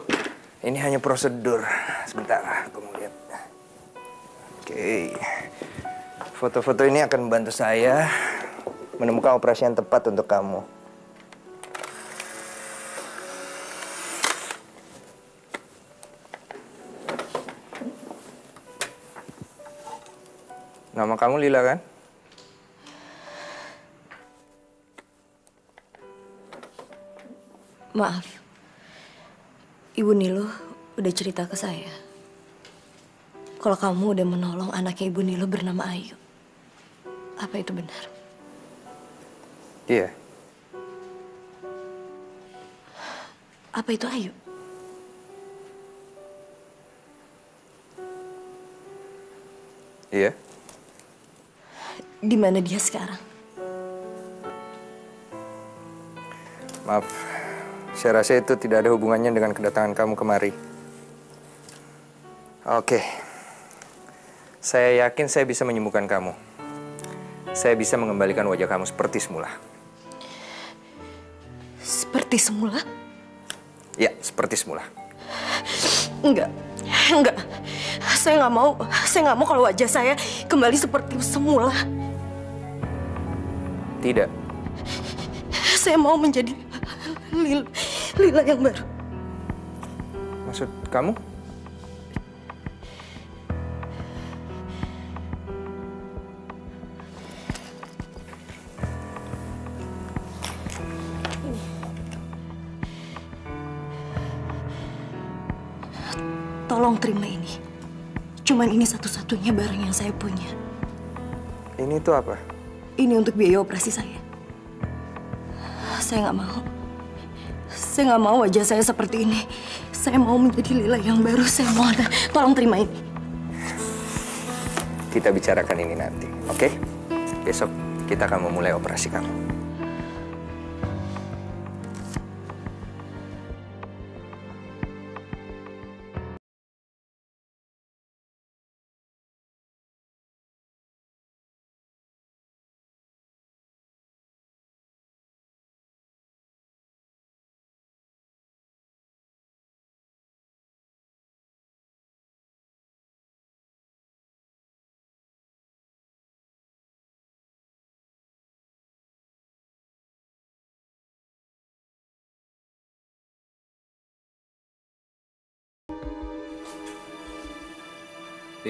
Ini hanya prosedur. Sebentar, aku mau lihat. Oke. Foto-foto ini akan membantu saya menemukan operasi yang tepat untuk kamu. Nama kamu Lila kan? Maaf. Ibu Nilo udah cerita ke saya. Kalau kamu udah menolong anaknya Ibu Nilo bernama Ayu. Apa itu benar? Iya. Apa itu Ayu? Iya. Di mana dia sekarang? Maaf, saya rasa itu tidak ada hubungannya dengan kedatangan kamu kemari. Oke, saya yakin saya bisa menyembuhkan kamu. Saya bisa mengembalikan wajah kamu seperti semula. Seperti semula? Ya, seperti semula. Enggak, enggak. Saya nggak mau, saya nggak mau kalau wajah saya kembali seperti semula. Tidak. Saya mau menjadi Lila, Lila yang baru. Maksud kamu? Tolong terima ini. Cuman ini satu-satunya barang yang saya punya. Ini tuh apa? Ini untuk biaya operasi saya. Saya nggak mau. Saya nggak mau wajah saya seperti ini. Saya mau menjadi Lila yang baru. Saya mohon, tolong terima ini. Kita bicarakan ini nanti, oke? Besok kita akan memulai operasi kamu.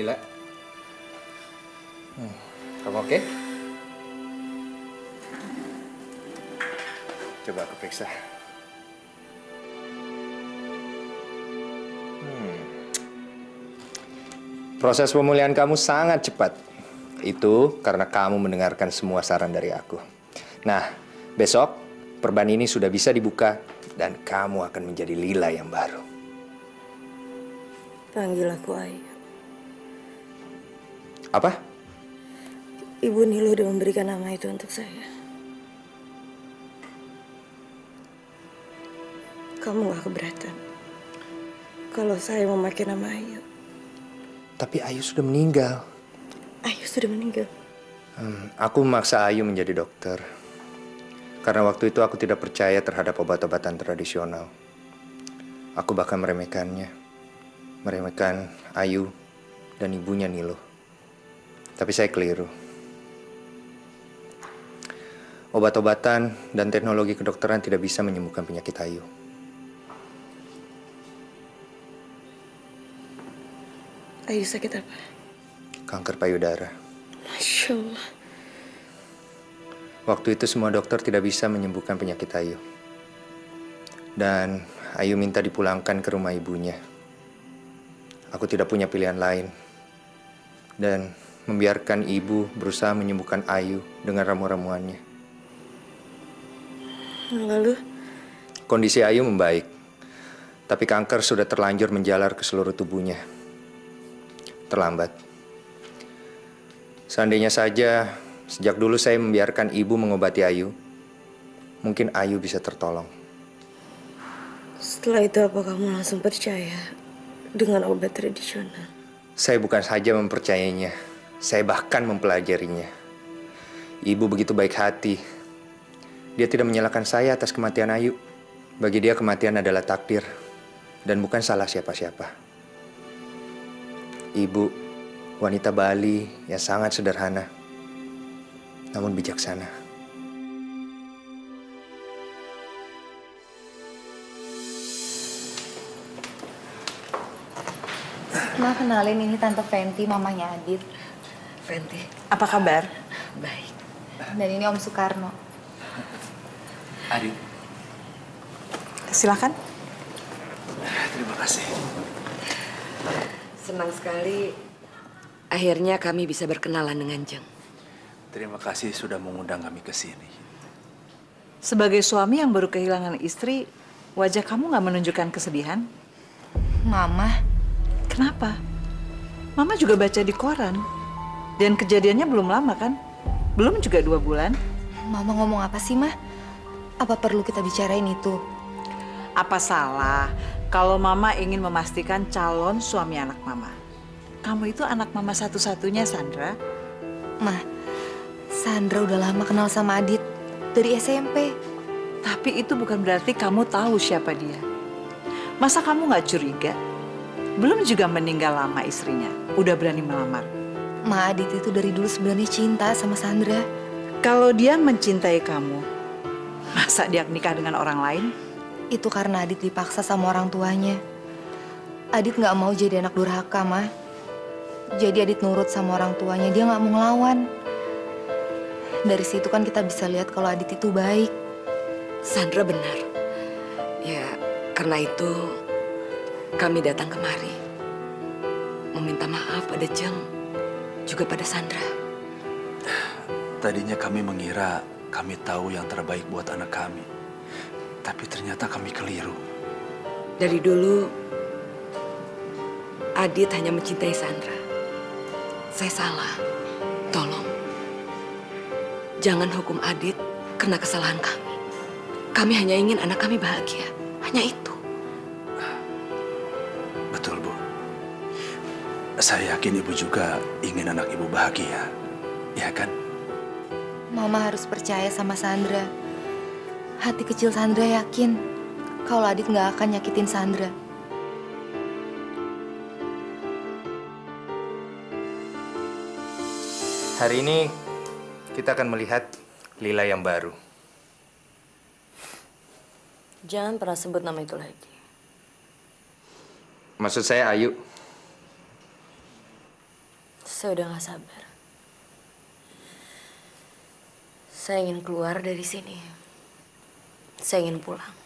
Lila. Hmm, kamu oke? Coba aku periksa. Hmm. Proses pemulihan kamu sangat cepat. Itu karena kamu mendengarkan semua saran dari aku. Nah, besok perban ini sudah bisa dibuka dan kamu akan menjadi Lila yang baru. Panggil aku Ayu. Apa? Ibu Nilo udah memberikan nama itu untuk saya. Kamu gak keberatan kalau saya memakai nama Ayu. Tapi Ayu sudah meninggal. Ayu sudah meninggal. Hmm, aku memaksa Ayu menjadi dokter. Karena waktu itu aku tidak percaya terhadap obat-obatan tradisional. Aku bahkan meremehkannya. Meremehkan Ayu dan ibunya Nilo. Tapi saya keliru. Obat-obatan dan teknologi kedokteran tidak bisa menyembuhkan penyakit Ayu. Ayu sakit apa? Kanker payudara. Masya Allah. Waktu itu semua dokter tidak bisa menyembuhkan penyakit Ayu. Dan Ayu minta dipulangkan ke rumah ibunya. Aku tidak punya pilihan lain. Dan membiarkan ibu berusaha menyembuhkan Ayu dengan ramu-ramuannya. Lalu? Kondisi Ayu membaik. Tapi kanker sudah terlanjur menjalar ke seluruh tubuhnya. Terlambat. Seandainya saja sejak dulu saya membiarkan ibu mengobati Ayu, mungkin Ayu bisa tertolong. Setelah itu apa kamu langsung percaya dengan obat tradisional? Saya bukan saja mempercayainya, saya bahkan mempelajarinya. Ibu begitu baik hati. Dia tidak menyalahkan saya atas kematian Ayu. Bagi dia kematian adalah takdir dan bukan salah siapa-siapa. Ibu, wanita Bali yang sangat sederhana, namun bijaksana. Ma kenalin ini Tante Fenty, mamanya Adit. Fenty, apa kabar? Baik. Dan ini Om Soekarno. Adit, Silakan. terima kasih. Senang sekali akhirnya kami bisa berkenalan dengan Jeng. Terima kasih sudah mengundang kami ke sini. Sebagai suami yang baru kehilangan istri, wajah kamu nggak menunjukkan kesedihan? Mama. Kenapa? Mama juga baca di koran. Dan kejadiannya belum lama kan? Belum juga dua bulan. Mama ngomong apa sih, Mah? Apa perlu kita bicarain itu? Apa salah kalau Mama ingin memastikan calon suami anak Mama? Kamu itu anak Mama satu-satunya, Sandra. Mah, Sandra udah lama kenal sama Adit dari SMP. Tapi itu bukan berarti kamu tahu siapa dia. Masa kamu nggak curiga? Belum juga meninggal lama istrinya, udah berani melamar. Ma Adit itu dari dulu sebenarnya cinta sama Sandra. Kalau dia mencintai kamu, masa dia nikah dengan orang lain? Itu karena Adit dipaksa sama orang tuanya. Adit nggak mau jadi anak durhaka, mah. Jadi Adit nurut sama orang tuanya, dia nggak mau ngelawan. Dari situ kan kita bisa lihat kalau Adit itu baik. Sandra benar. Ya, karena itu kami datang kemari. Meminta maaf pada Jeng, juga pada Sandra. Tadinya kami mengira kami tahu yang terbaik buat anak kami. Tapi ternyata kami keliru. Dari dulu, Adit hanya mencintai Sandra. Saya salah. Tolong. Jangan hukum Adit karena kesalahan kami. Kami hanya ingin anak kami bahagia. Hanya itu. Saya yakin Ibu juga ingin anak Ibu bahagia. Ya kan? Mama harus percaya sama Sandra. Hati kecil Sandra yakin kalau Adit nggak akan nyakitin Sandra. Hari ini kita akan melihat Lila yang baru. Jangan pernah sebut nama itu lagi. Maksud saya Ayu. Saya udah gak sabar. Saya ingin keluar dari sini. Saya ingin pulang.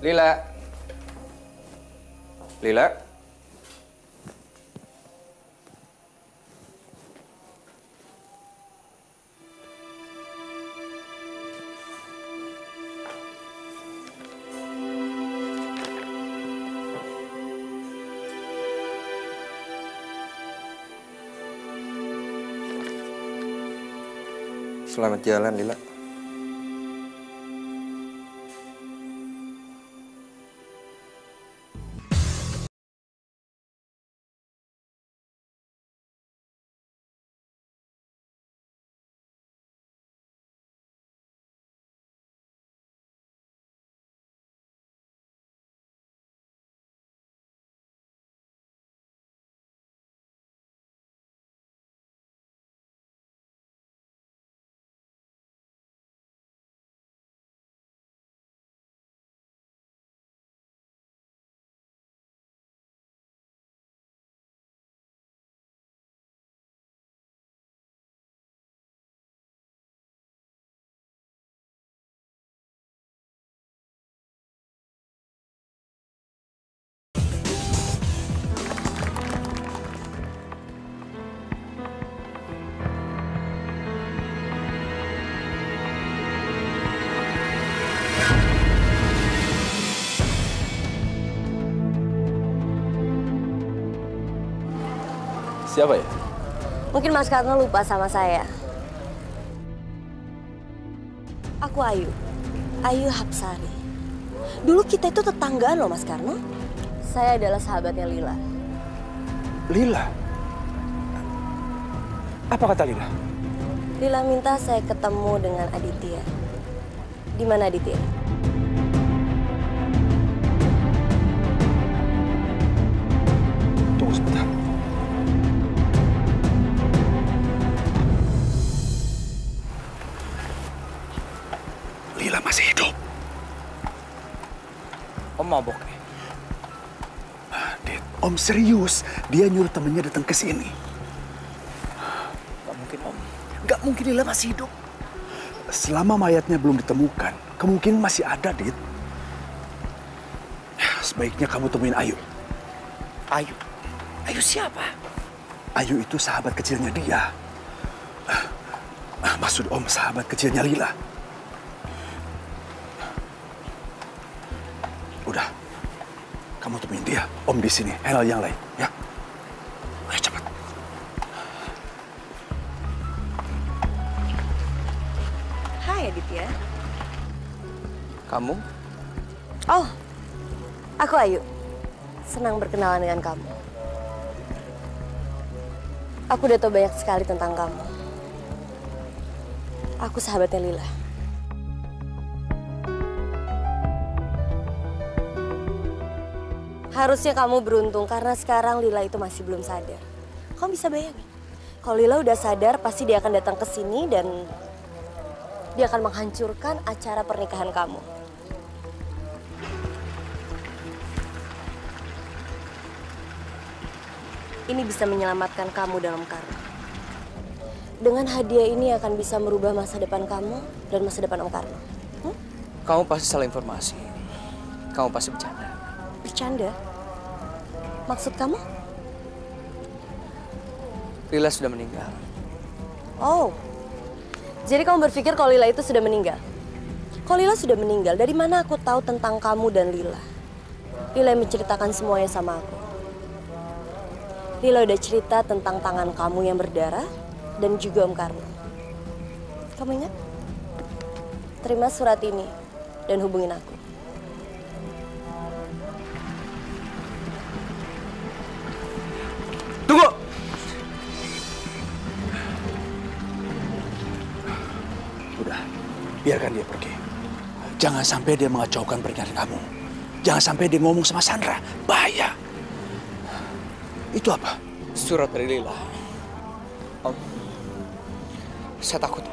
Lila. Lila. Selamat jalan, Lila. Siapa ya? Mungkin Mas Karno lupa sama saya. Aku Ayu. Ayu Hapsari. Dulu kita itu tetanggaan loh Mas Karno. Saya adalah sahabatnya Lila. Lila? Apa kata Lila? Lila minta saya ketemu dengan Aditya. Di mana Aditya? Serius. Dia nyuruh temennya datang ke sini. Gak mungkin Om. Gak mungkin Lila masih hidup. Selama mayatnya belum ditemukan, kemungkinan masih ada, Dit. Sebaiknya kamu temuin Ayu. Ayu? Ayu siapa? Ayu itu sahabat kecilnya dia. Ah, Maksud Om sahabat kecilnya Lila. Om di sini, handle yang lain, ya. Ayo cepat. Hai Aditya. Kamu? Oh, aku Ayu. Senang berkenalan dengan kamu. Aku udah tahu banyak sekali tentang kamu. Aku sahabatnya Lila. Harusnya kamu beruntung karena sekarang Lila itu masih belum sadar. Kamu bisa bayangin? Kalau Lila udah sadar, pasti dia akan datang ke sini dan dia akan menghancurkan acara pernikahan kamu. Ini bisa menyelamatkan kamu dalam karma. Dengan hadiah ini akan bisa merubah masa depan kamu dan masa depan Om Karno. Kamu pasti salah informasi. Kamu pasti bercanda. Bercanda? Maksud kamu? Lila sudah meninggal. Oh, jadi kamu berpikir kalau Lila itu sudah meninggal? Kalau Lila sudah meninggal, dari mana aku tahu tentang kamu dan Lila? Lila yang menceritakan semuanya sama aku. Lila udah cerita tentang tangan kamu yang berdarah dan juga Om Karno. Kamu ingat? Terima surat ini dan hubungin aku. Udah, biarkan dia pergi. Jangan sampai dia mengacaukan pernikahan kamu. Jangan sampai dia ngomong sama Sandra. Bahaya. Itu apa? Surat dari Lila. Om, saya takut.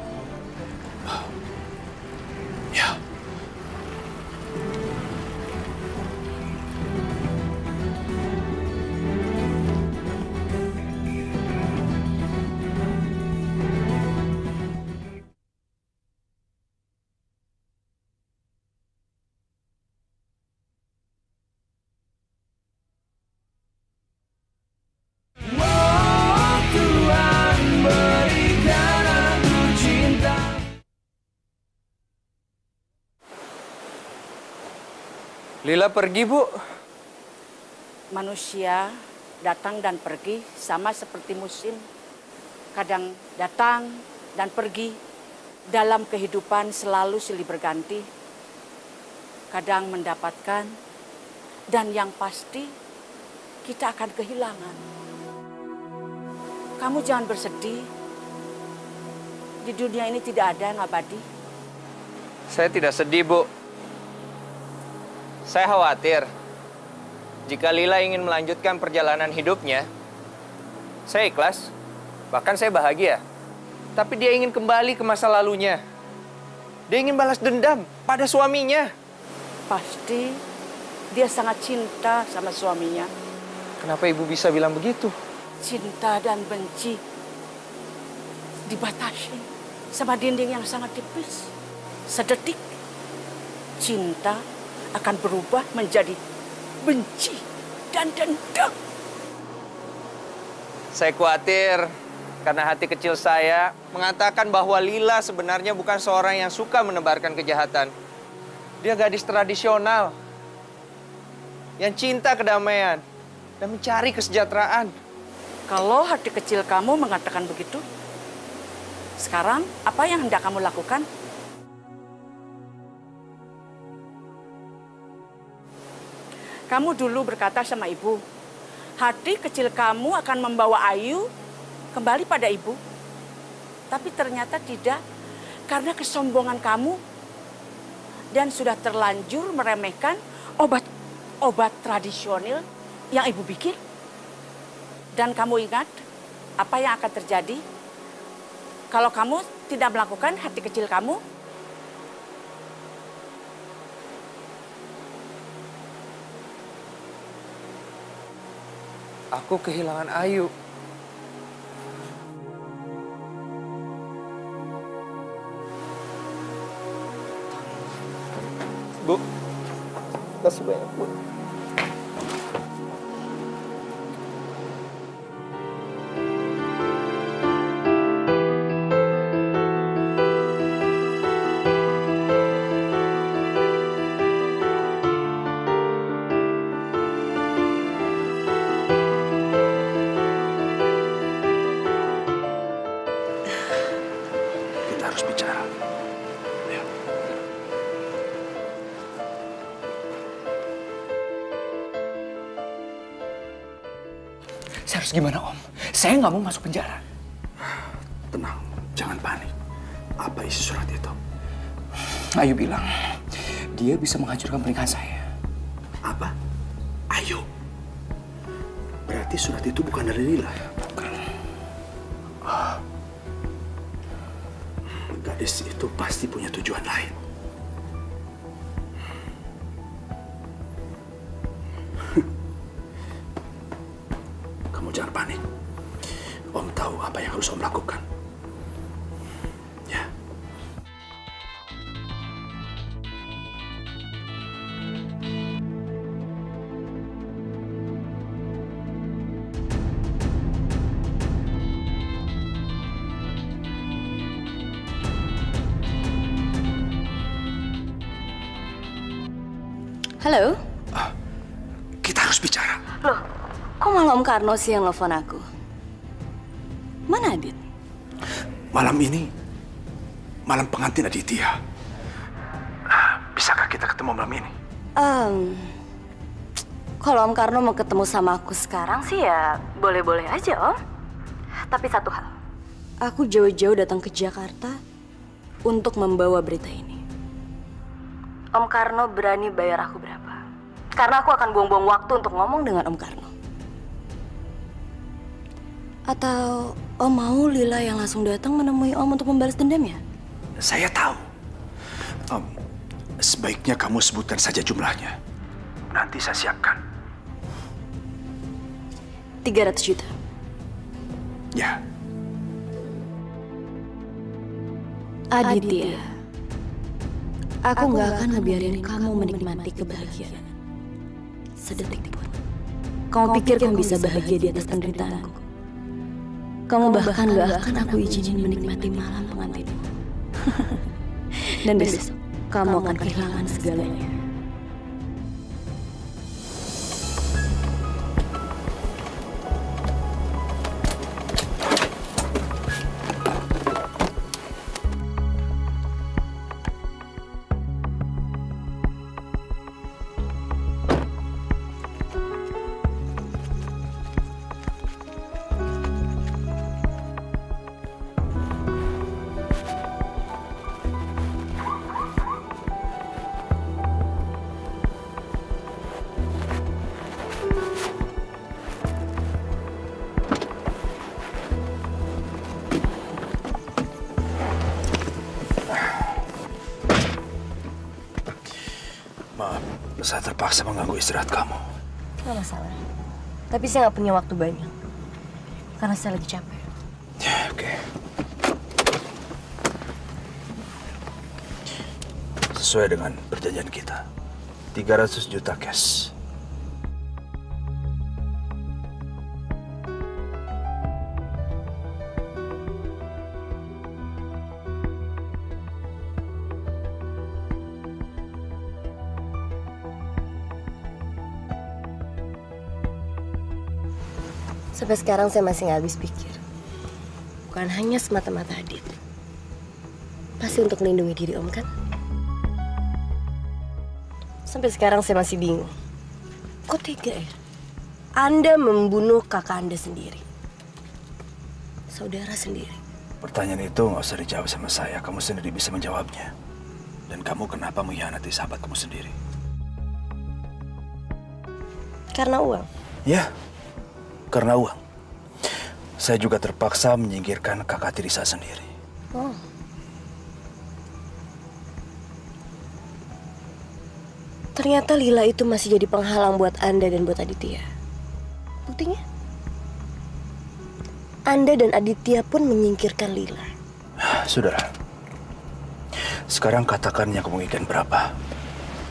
Lila pergi, Bu. Manusia datang dan pergi sama seperti musim. Kadang datang dan pergi. Dalam kehidupan selalu silih berganti. Kadang mendapatkan dan yang pasti kita akan kehilangan. Kamu jangan bersedih. Di dunia ini tidak ada yang abadi. Saya tidak sedih, Bu. Saya khawatir jika Lila ingin melanjutkan perjalanan hidupnya. Saya ikhlas, bahkan saya bahagia. Tapi dia ingin kembali ke masa lalunya. Dia ingin balas dendam pada suaminya. Pasti dia sangat cinta sama suaminya. Kenapa ibu bisa bilang begitu? Cinta dan benci dibatasi sama dinding yang sangat tipis. Sedetik cinta akan berubah menjadi benci dan dendam. Saya khawatir karena hati kecil saya mengatakan bahwa Lila sebenarnya bukan seorang yang suka menebarkan kejahatan. Dia gadis tradisional yang cinta kedamaian dan mencari kesejahteraan. Kalau hati kecil kamu mengatakan begitu, sekarang apa yang hendak kamu lakukan? Kamu dulu berkata sama ibu, hati kecil kamu akan membawa Ayu kembali pada ibu. Tapi ternyata tidak, karena kesombongan kamu dan sudah terlanjur meremehkan obat-obat tradisional yang ibu bikin. Dan kamu ingat apa yang akan terjadi kalau kamu tidak melakukan hati kecil kamu? Aku kehilangan Ayu. Bu, kasih banyak, Bu. Harus gimana, Om? Saya nggak mau masuk penjara. Tenang, jangan panik. Apa isi surat itu? Ayu bilang, dia bisa menghancurkan pernikahan saya. Apa? Ayo. Berarti surat itu bukan dari Lila. Karno sih yang nelfon aku? Mana Adit? Malam ini, malam pengantin Aditya. Bisakah kita ketemu malam ini? Em, kalau Om Karno mau ketemu sama aku sekarang sih ya boleh-boleh aja Om. Tapi satu hal, aku jauh-jauh datang ke Jakarta untuk membawa berita ini. Om Karno berani bayar aku berapa? Karena aku akan buang-buang waktu untuk ngomong dengan Om Karno. Atau Om mau Lila yang langsung datang menemui Om untuk membalas dendamnya? Saya tahu. Om, sebaiknya kamu sebutkan saja jumlahnya. Nanti saya siapkan. 300 juta. Ya, Aditya, aku nggak akan ngebiarin kamu menikmati kebahagiaan. Sedetik pun. Kamu pikir kamu bisa bahagia di atas penderitaanku? Kamu bahkan gak akan aku izinin menikmati malam pengantinmu. [LAUGHS] Dan besok, kamu akan kehilangan segalanya. Terpaksa mengganggu istirahat kamu. Nggak masalah. Tapi saya nggak punya waktu banyak. Karena saya lagi capek. Oke. Sesuai dengan perjanjian kita. 300 juta cash. Sampai sekarang saya masih nggak habis pikir. Bukan hanya semata-mata Adit. Pasti untuk melindungi diri Om kan? Sampai sekarang saya masih bingung. Kok tega ya? Anda membunuh kakak Anda sendiri. Saudara sendiri. Pertanyaan itu nggak usah dijawab sama saya. Kamu sendiri bisa menjawabnya. Dan kamu kenapa mengkhianati sahabat kamu sendiri? Karena uang. Ya, karena uang. Saya juga terpaksa menyingkirkan kakak tiri saya sendiri. Oh. Ternyata Lila itu masih jadi penghalang buat Anda dan buat Aditya. Buktinya? Anda dan Aditya pun menyingkirkan Lila. Sudah. Sekarang katakan yang kamu inginkan berapa.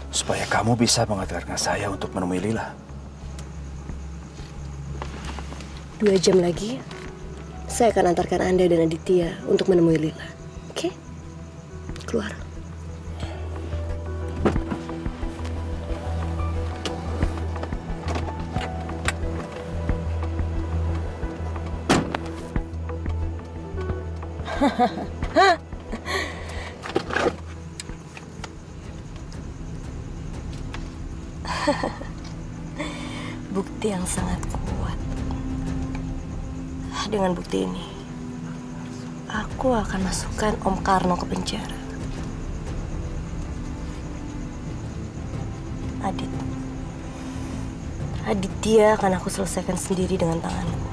Supaya kamu bisa mengantarkan saya untuk menemui Lila. Dua jam lagi, saya akan antarkan Anda dan Aditya untuk menemui Lila. Oke? Keluar. Bukti [LAUGHS] Dengan bukti ini, aku akan masukkan Om Karno ke penjara. Adit. Aditya akan aku selesaikan sendiri dengan tanganku.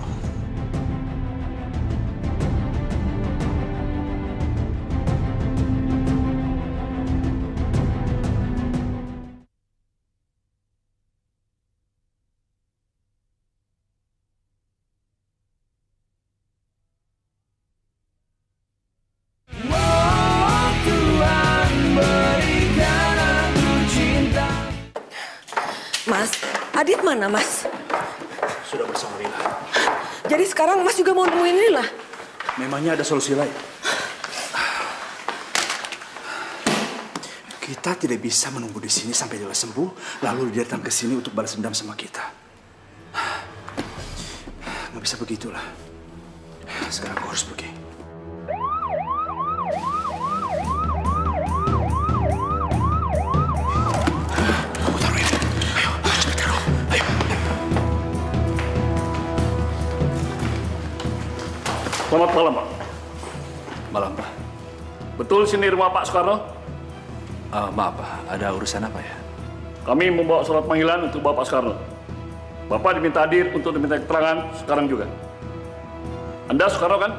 Solusi lain? Kita tidak bisa menunggu di sini sampai Lila sembuh, lalu dia datang ke sini untuk balas dendam sama kita. Nggak bisa begitulah. Sekarang aku harus pergi. Selamat malam, Pak. Betul sini rumah Pak Soekarno? Eh, maaf, Pak. Ada urusan apa ya? Kami membawa surat panggilan untuk Bapak Soekarno. Bapak diminta hadir untuk diminta keterangan sekarang juga. Anda Soekarno kan?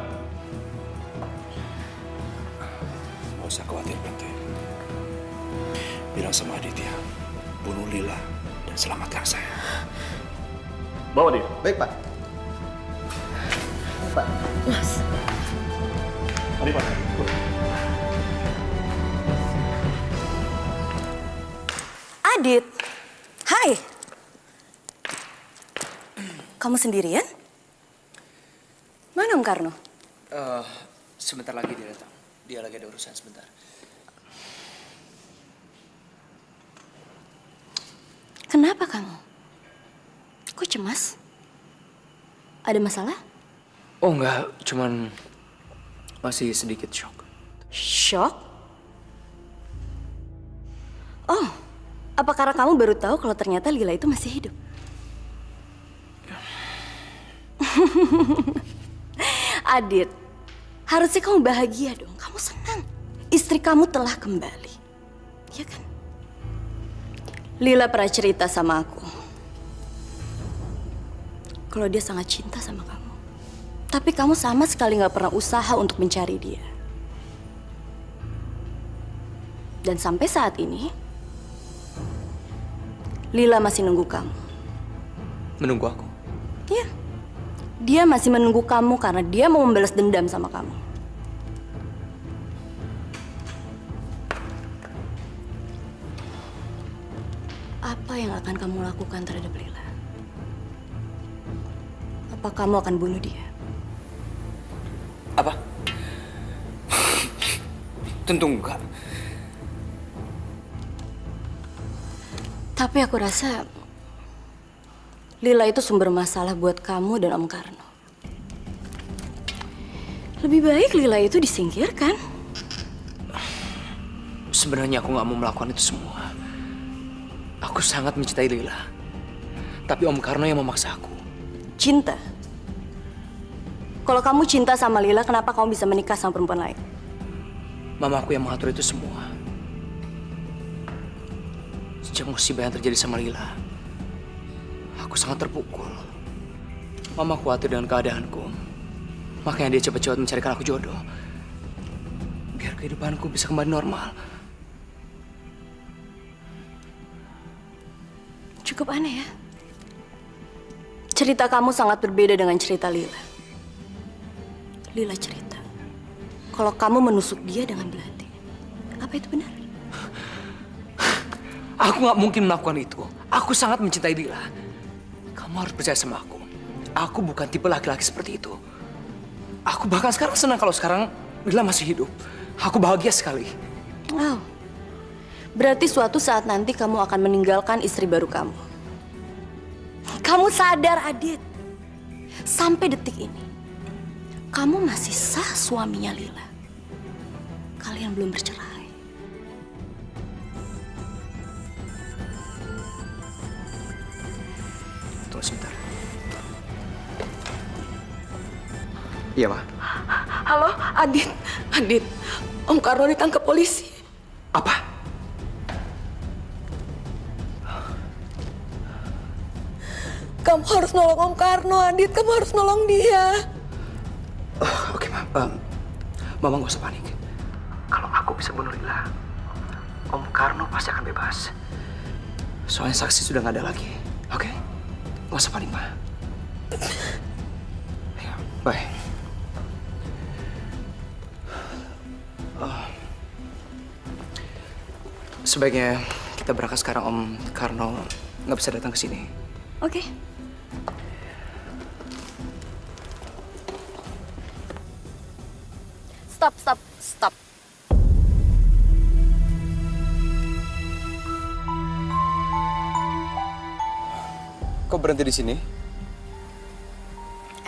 Nggak usah khawatir, Bante. Bilang sama Aditya, bunuh Lila dan selamatkan saya. Bawa dia. Baik, Pak. Pak, Mas. Mari, Pak. Adit. Hai. Kamu sendirian? Mana Om Karno? Eh, sebentar lagi dia datang. Dia lagi ada urusan sebentar. Kenapa kamu? Kok cemas? Ada masalah? Oh enggak, cuman masih sedikit shock. Shock? Oh, apa karena kamu baru tahu kalau ternyata Lila itu masih hidup? [LAUGHS] Adit, harusnya kamu bahagia dong. Kamu senang. Istri kamu telah kembali. Ya kan? Lila pernah cerita sama aku. Kalau dia sangat cinta sama kamu. Tapi kamu sama sekali nggak pernah usaha untuk mencari dia. Dan sampai saat ini, Lila masih nunggu kamu. Menunggu aku. Iya. Dia masih menunggu kamu karena dia mau membalas dendam sama kamu. Apa yang akan kamu lakukan terhadap Lila? Apa kamu akan bunuh dia? Apa? Tentu enggak. Tapi aku rasa Lila itu sumber masalah buat kamu dan Om Karno. Lebih baik Lila itu disingkirkan. Sebenarnya aku nggak mau melakukan itu semua. Aku sangat mencintai Lila. Tapi Om Karno yang memaksa aku. Cinta. Kalau kamu cinta sama Lila, kenapa kamu bisa menikah sama perempuan lain? Mama aku yang mengatur itu semua. Sejak musibah yang terjadi sama Lila, aku sangat terpukul. Mama khawatir dengan keadaanku. Makanya dia cepat-cepat mencarikan aku jodoh. Biar kehidupanku bisa kembali normal. Cukup aneh ya. Cerita kamu sangat berbeda dengan cerita Lila. Lila cerita, kalau kamu menusuk dia dengan belati. Apa itu benar? Aku nggak mungkin melakukan itu. Aku sangat mencintai Lila. Kamu harus percaya sama aku. Aku bukan tipe laki-laki seperti itu. Aku bahkan sekarang senang kalau sekarang Lila masih hidup. Aku bahagia sekali. Oh, berarti suatu saat nanti kamu akan meninggalkan istri baru kamu. Kamu sadar, Adit? Sampai detik ini, kamu masih sah suaminya Lila. Kalian belum bercerai. Iya, Ma. Halo, Adit. Adit, Om Karno ditangkap polisi. Apa? Kamu harus nolong Om Karno, Adit. Kamu harus nolong dia. Oke, Ma. Um, Mama nggak usah panik. Kalau aku bisa bunuh Lila, Om Karno pasti akan bebas. Soalnya saksi sudah nggak ada lagi. Oke? Nggak usah panik, Ma. Ya, bye. Oh. Sebaiknya kita berangkat sekarang Om Karno nggak bisa datang ke sini. Oke. Stop, stop, stop. Kok berhenti di sini?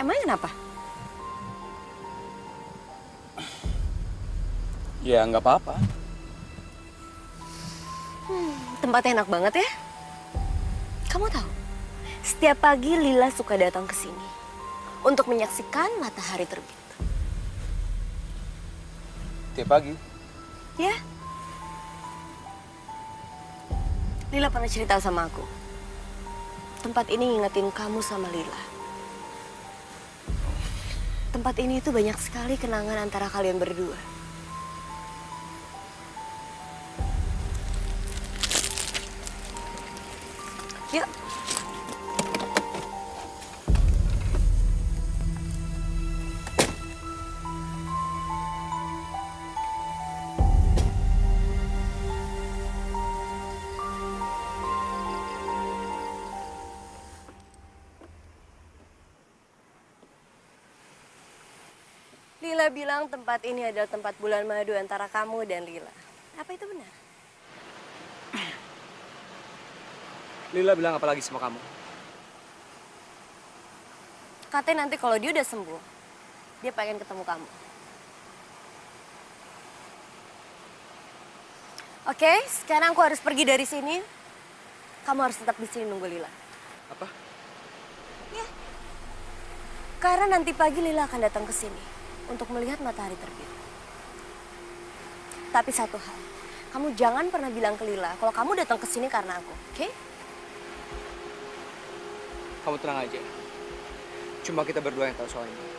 Emangnya kenapa? Ya nggak apa-apa. Hmm, tempatnya enak banget ya. Kamu tahu, setiap pagi Lila suka datang ke sini untuk menyaksikan matahari terbit. Tiap pagi. Ya. Lila pernah cerita sama aku. Tempat ini ngingetin kamu sama Lila. Tempat ini tuh banyak sekali kenangan antara kalian berdua. Yuk. Lila bilang tempat ini adalah tempat bulan madu antara kamu dan Lila. Apa itu benar? Lila bilang apa lagi sama kamu? Katanya nanti kalau dia udah sembuh, dia pengen ketemu kamu. Oke, sekarang aku harus pergi dari sini. Kamu harus tetap di sini nunggu Lila. Apa? Ya. Karena nanti pagi Lila akan datang ke sini untuk melihat matahari terbit. Tapi satu hal, kamu jangan pernah bilang ke Lila kalau kamu datang ke sini karena aku, oke? Kamu tenang aja. Cuma kita berdua yang tahu soal ini.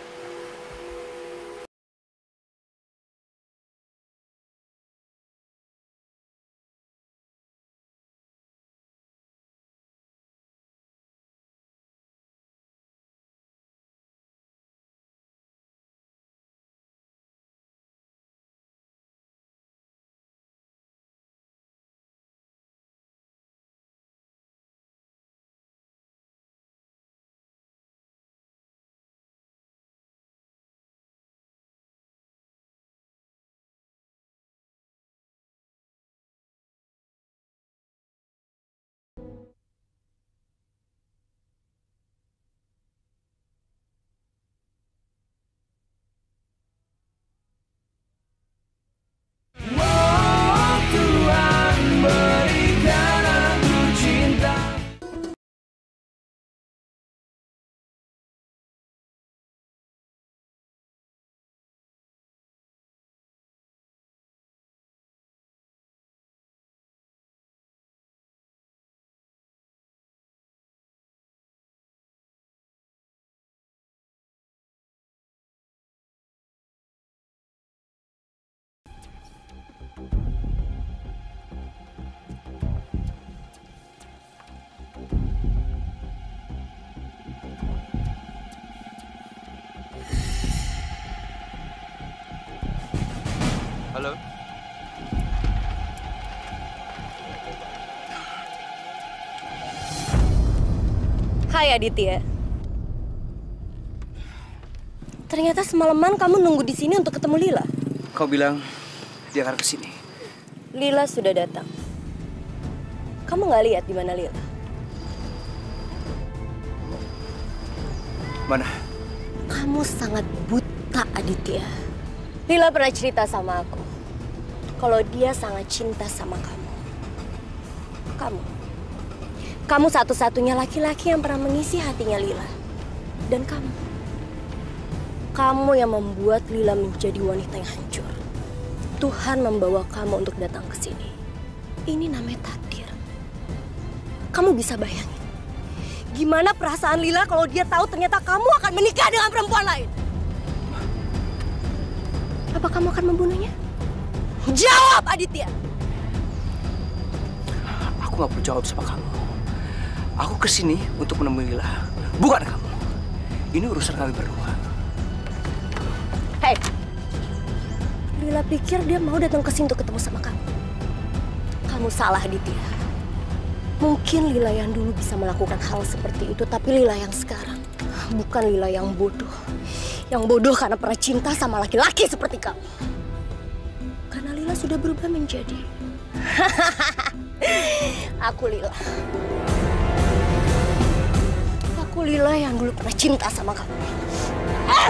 Hai Aditya. Ternyata semalaman kamu nunggu di sini untuk ketemu Lila. Kau bilang dia akan ke sini. Lila sudah datang. Kamu nggak lihat di mana Lila? Mana? Kamu sangat buta, Aditya. Lila pernah cerita sama aku kalau dia sangat cinta sama kamu. Kamu. Kamu satu-satunya laki-laki yang pernah mengisi hatinya Lila. Dan kamu. Kamu yang membuat Lila menjadi wanita yang hancur. Tuhan membawa kamu untuk datang ke sini. Ini namanya takdir. Kamu bisa bayangin. Gimana perasaan Lila kalau dia tahu ternyata kamu akan menikah dengan perempuan lain? Apa kamu akan membunuhnya? Jawab, Aditya! Aku nggak perlu jawab sama kamu. Aku ke sini untuk menemui Lila, bukan kamu. Ini urusan kami berdua. Hei! Lila pikir dia mau datang ke sini untuk ketemu sama kamu. Kamu salah, Aditya. Mungkin Lila yang dulu bisa melakukan hal seperti itu, tapi Lila yang sekarang bukan Lila yang bodoh. Yang bodoh karena pernah cinta sama laki-laki seperti kamu. Karena Lila sudah berubah menjadi... [LAUGHS] Aku Lila. Aku Lila yang dulu pernah cinta sama kamu. Ah!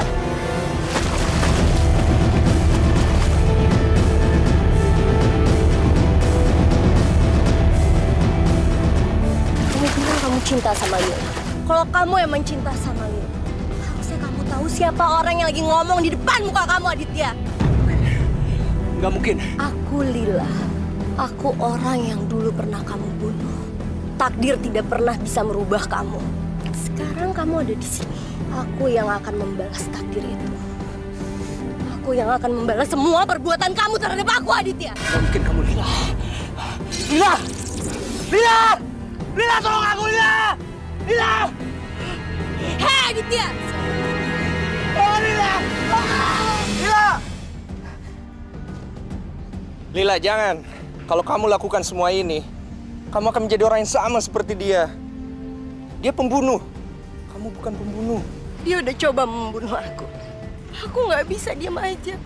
Kamu bilang kamu cinta sama Lila. Kalau kamu emang cinta sama Lila, harusnya kamu tahu siapa orang yang lagi ngomong di depan muka kamu, Aditya. Nggak mungkin. Aku Lila. Aku orang yang dulu pernah kamu bunuh. Takdir tidak pernah bisa merubah kamu. Sekarang kamu ada di sini. Aku yang akan membalas takdir itu. Aku yang akan membalas semua perbuatan kamu terhadap aku, Aditya. Mungkin kamu Lila. Lila! Lila! Lila, tolong aku, Lila! Lila! Hei, Aditya! Oh, Lila! Lila! Lila, jangan. Kalau kamu lakukan semua ini, kamu akan menjadi orang yang sama seperti dia. Dia pembunuh. Kamu bukan pembunuh. Dia udah coba membunuh aku. Aku nggak bisa diam aja.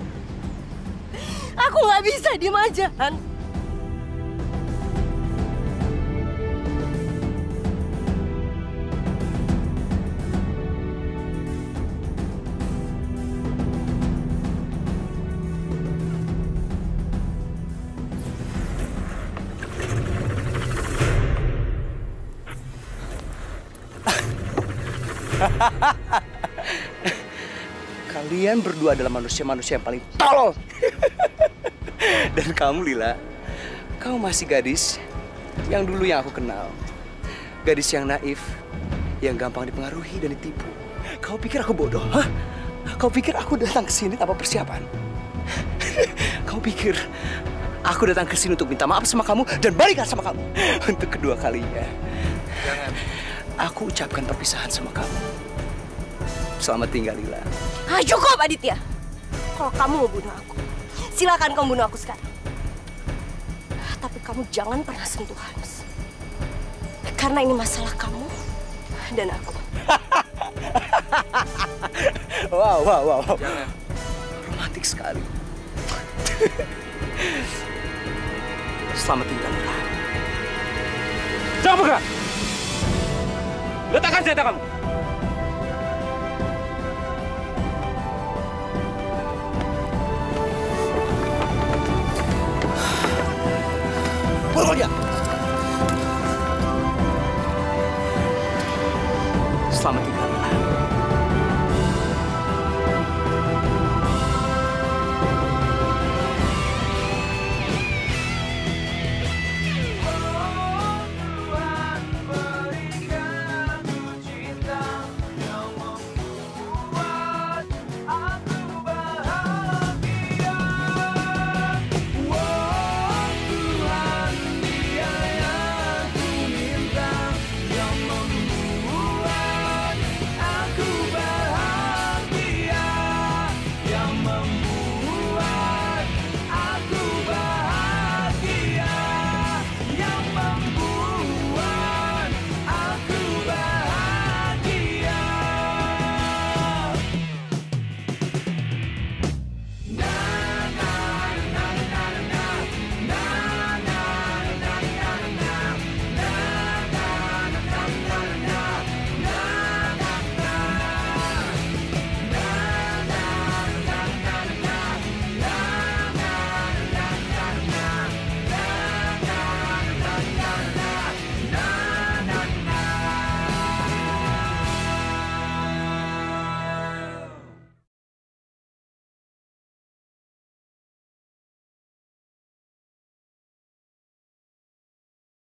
Aku nggak bisa diam aja, Han. [LAUGHS] Kalian berdua adalah manusia-manusia yang paling tolol. [LAUGHS] Dan kamu Lila, kamu masih gadis yang dulu yang aku kenal. Gadis yang naif, yang gampang dipengaruhi dan ditipu. Kau pikir aku bodoh, hah? Kau pikir aku datang ke sini tanpa persiapan? [LAUGHS] Kau pikir aku datang ke sini untuk minta maaf sama kamu dan balikan sama kamu untuk kedua kalinya? Jangan. Aku ucapkan perpisahan sama kamu. Selamat tinggal, Lila. Ah, cukup, Aditya. Kalau kamu mau bunuh aku, silakan kamu bunuh aku sekarang. Tapi kamu jangan pernah sentuh Hans. Karena ini masalah kamu dan aku. [LAUGHS] Wow, wow, wow. Jangan. Romantis sekali. [LAUGHS] Selamat tinggal, Lila. Jangan bergerak! Letakkan senjata kamu!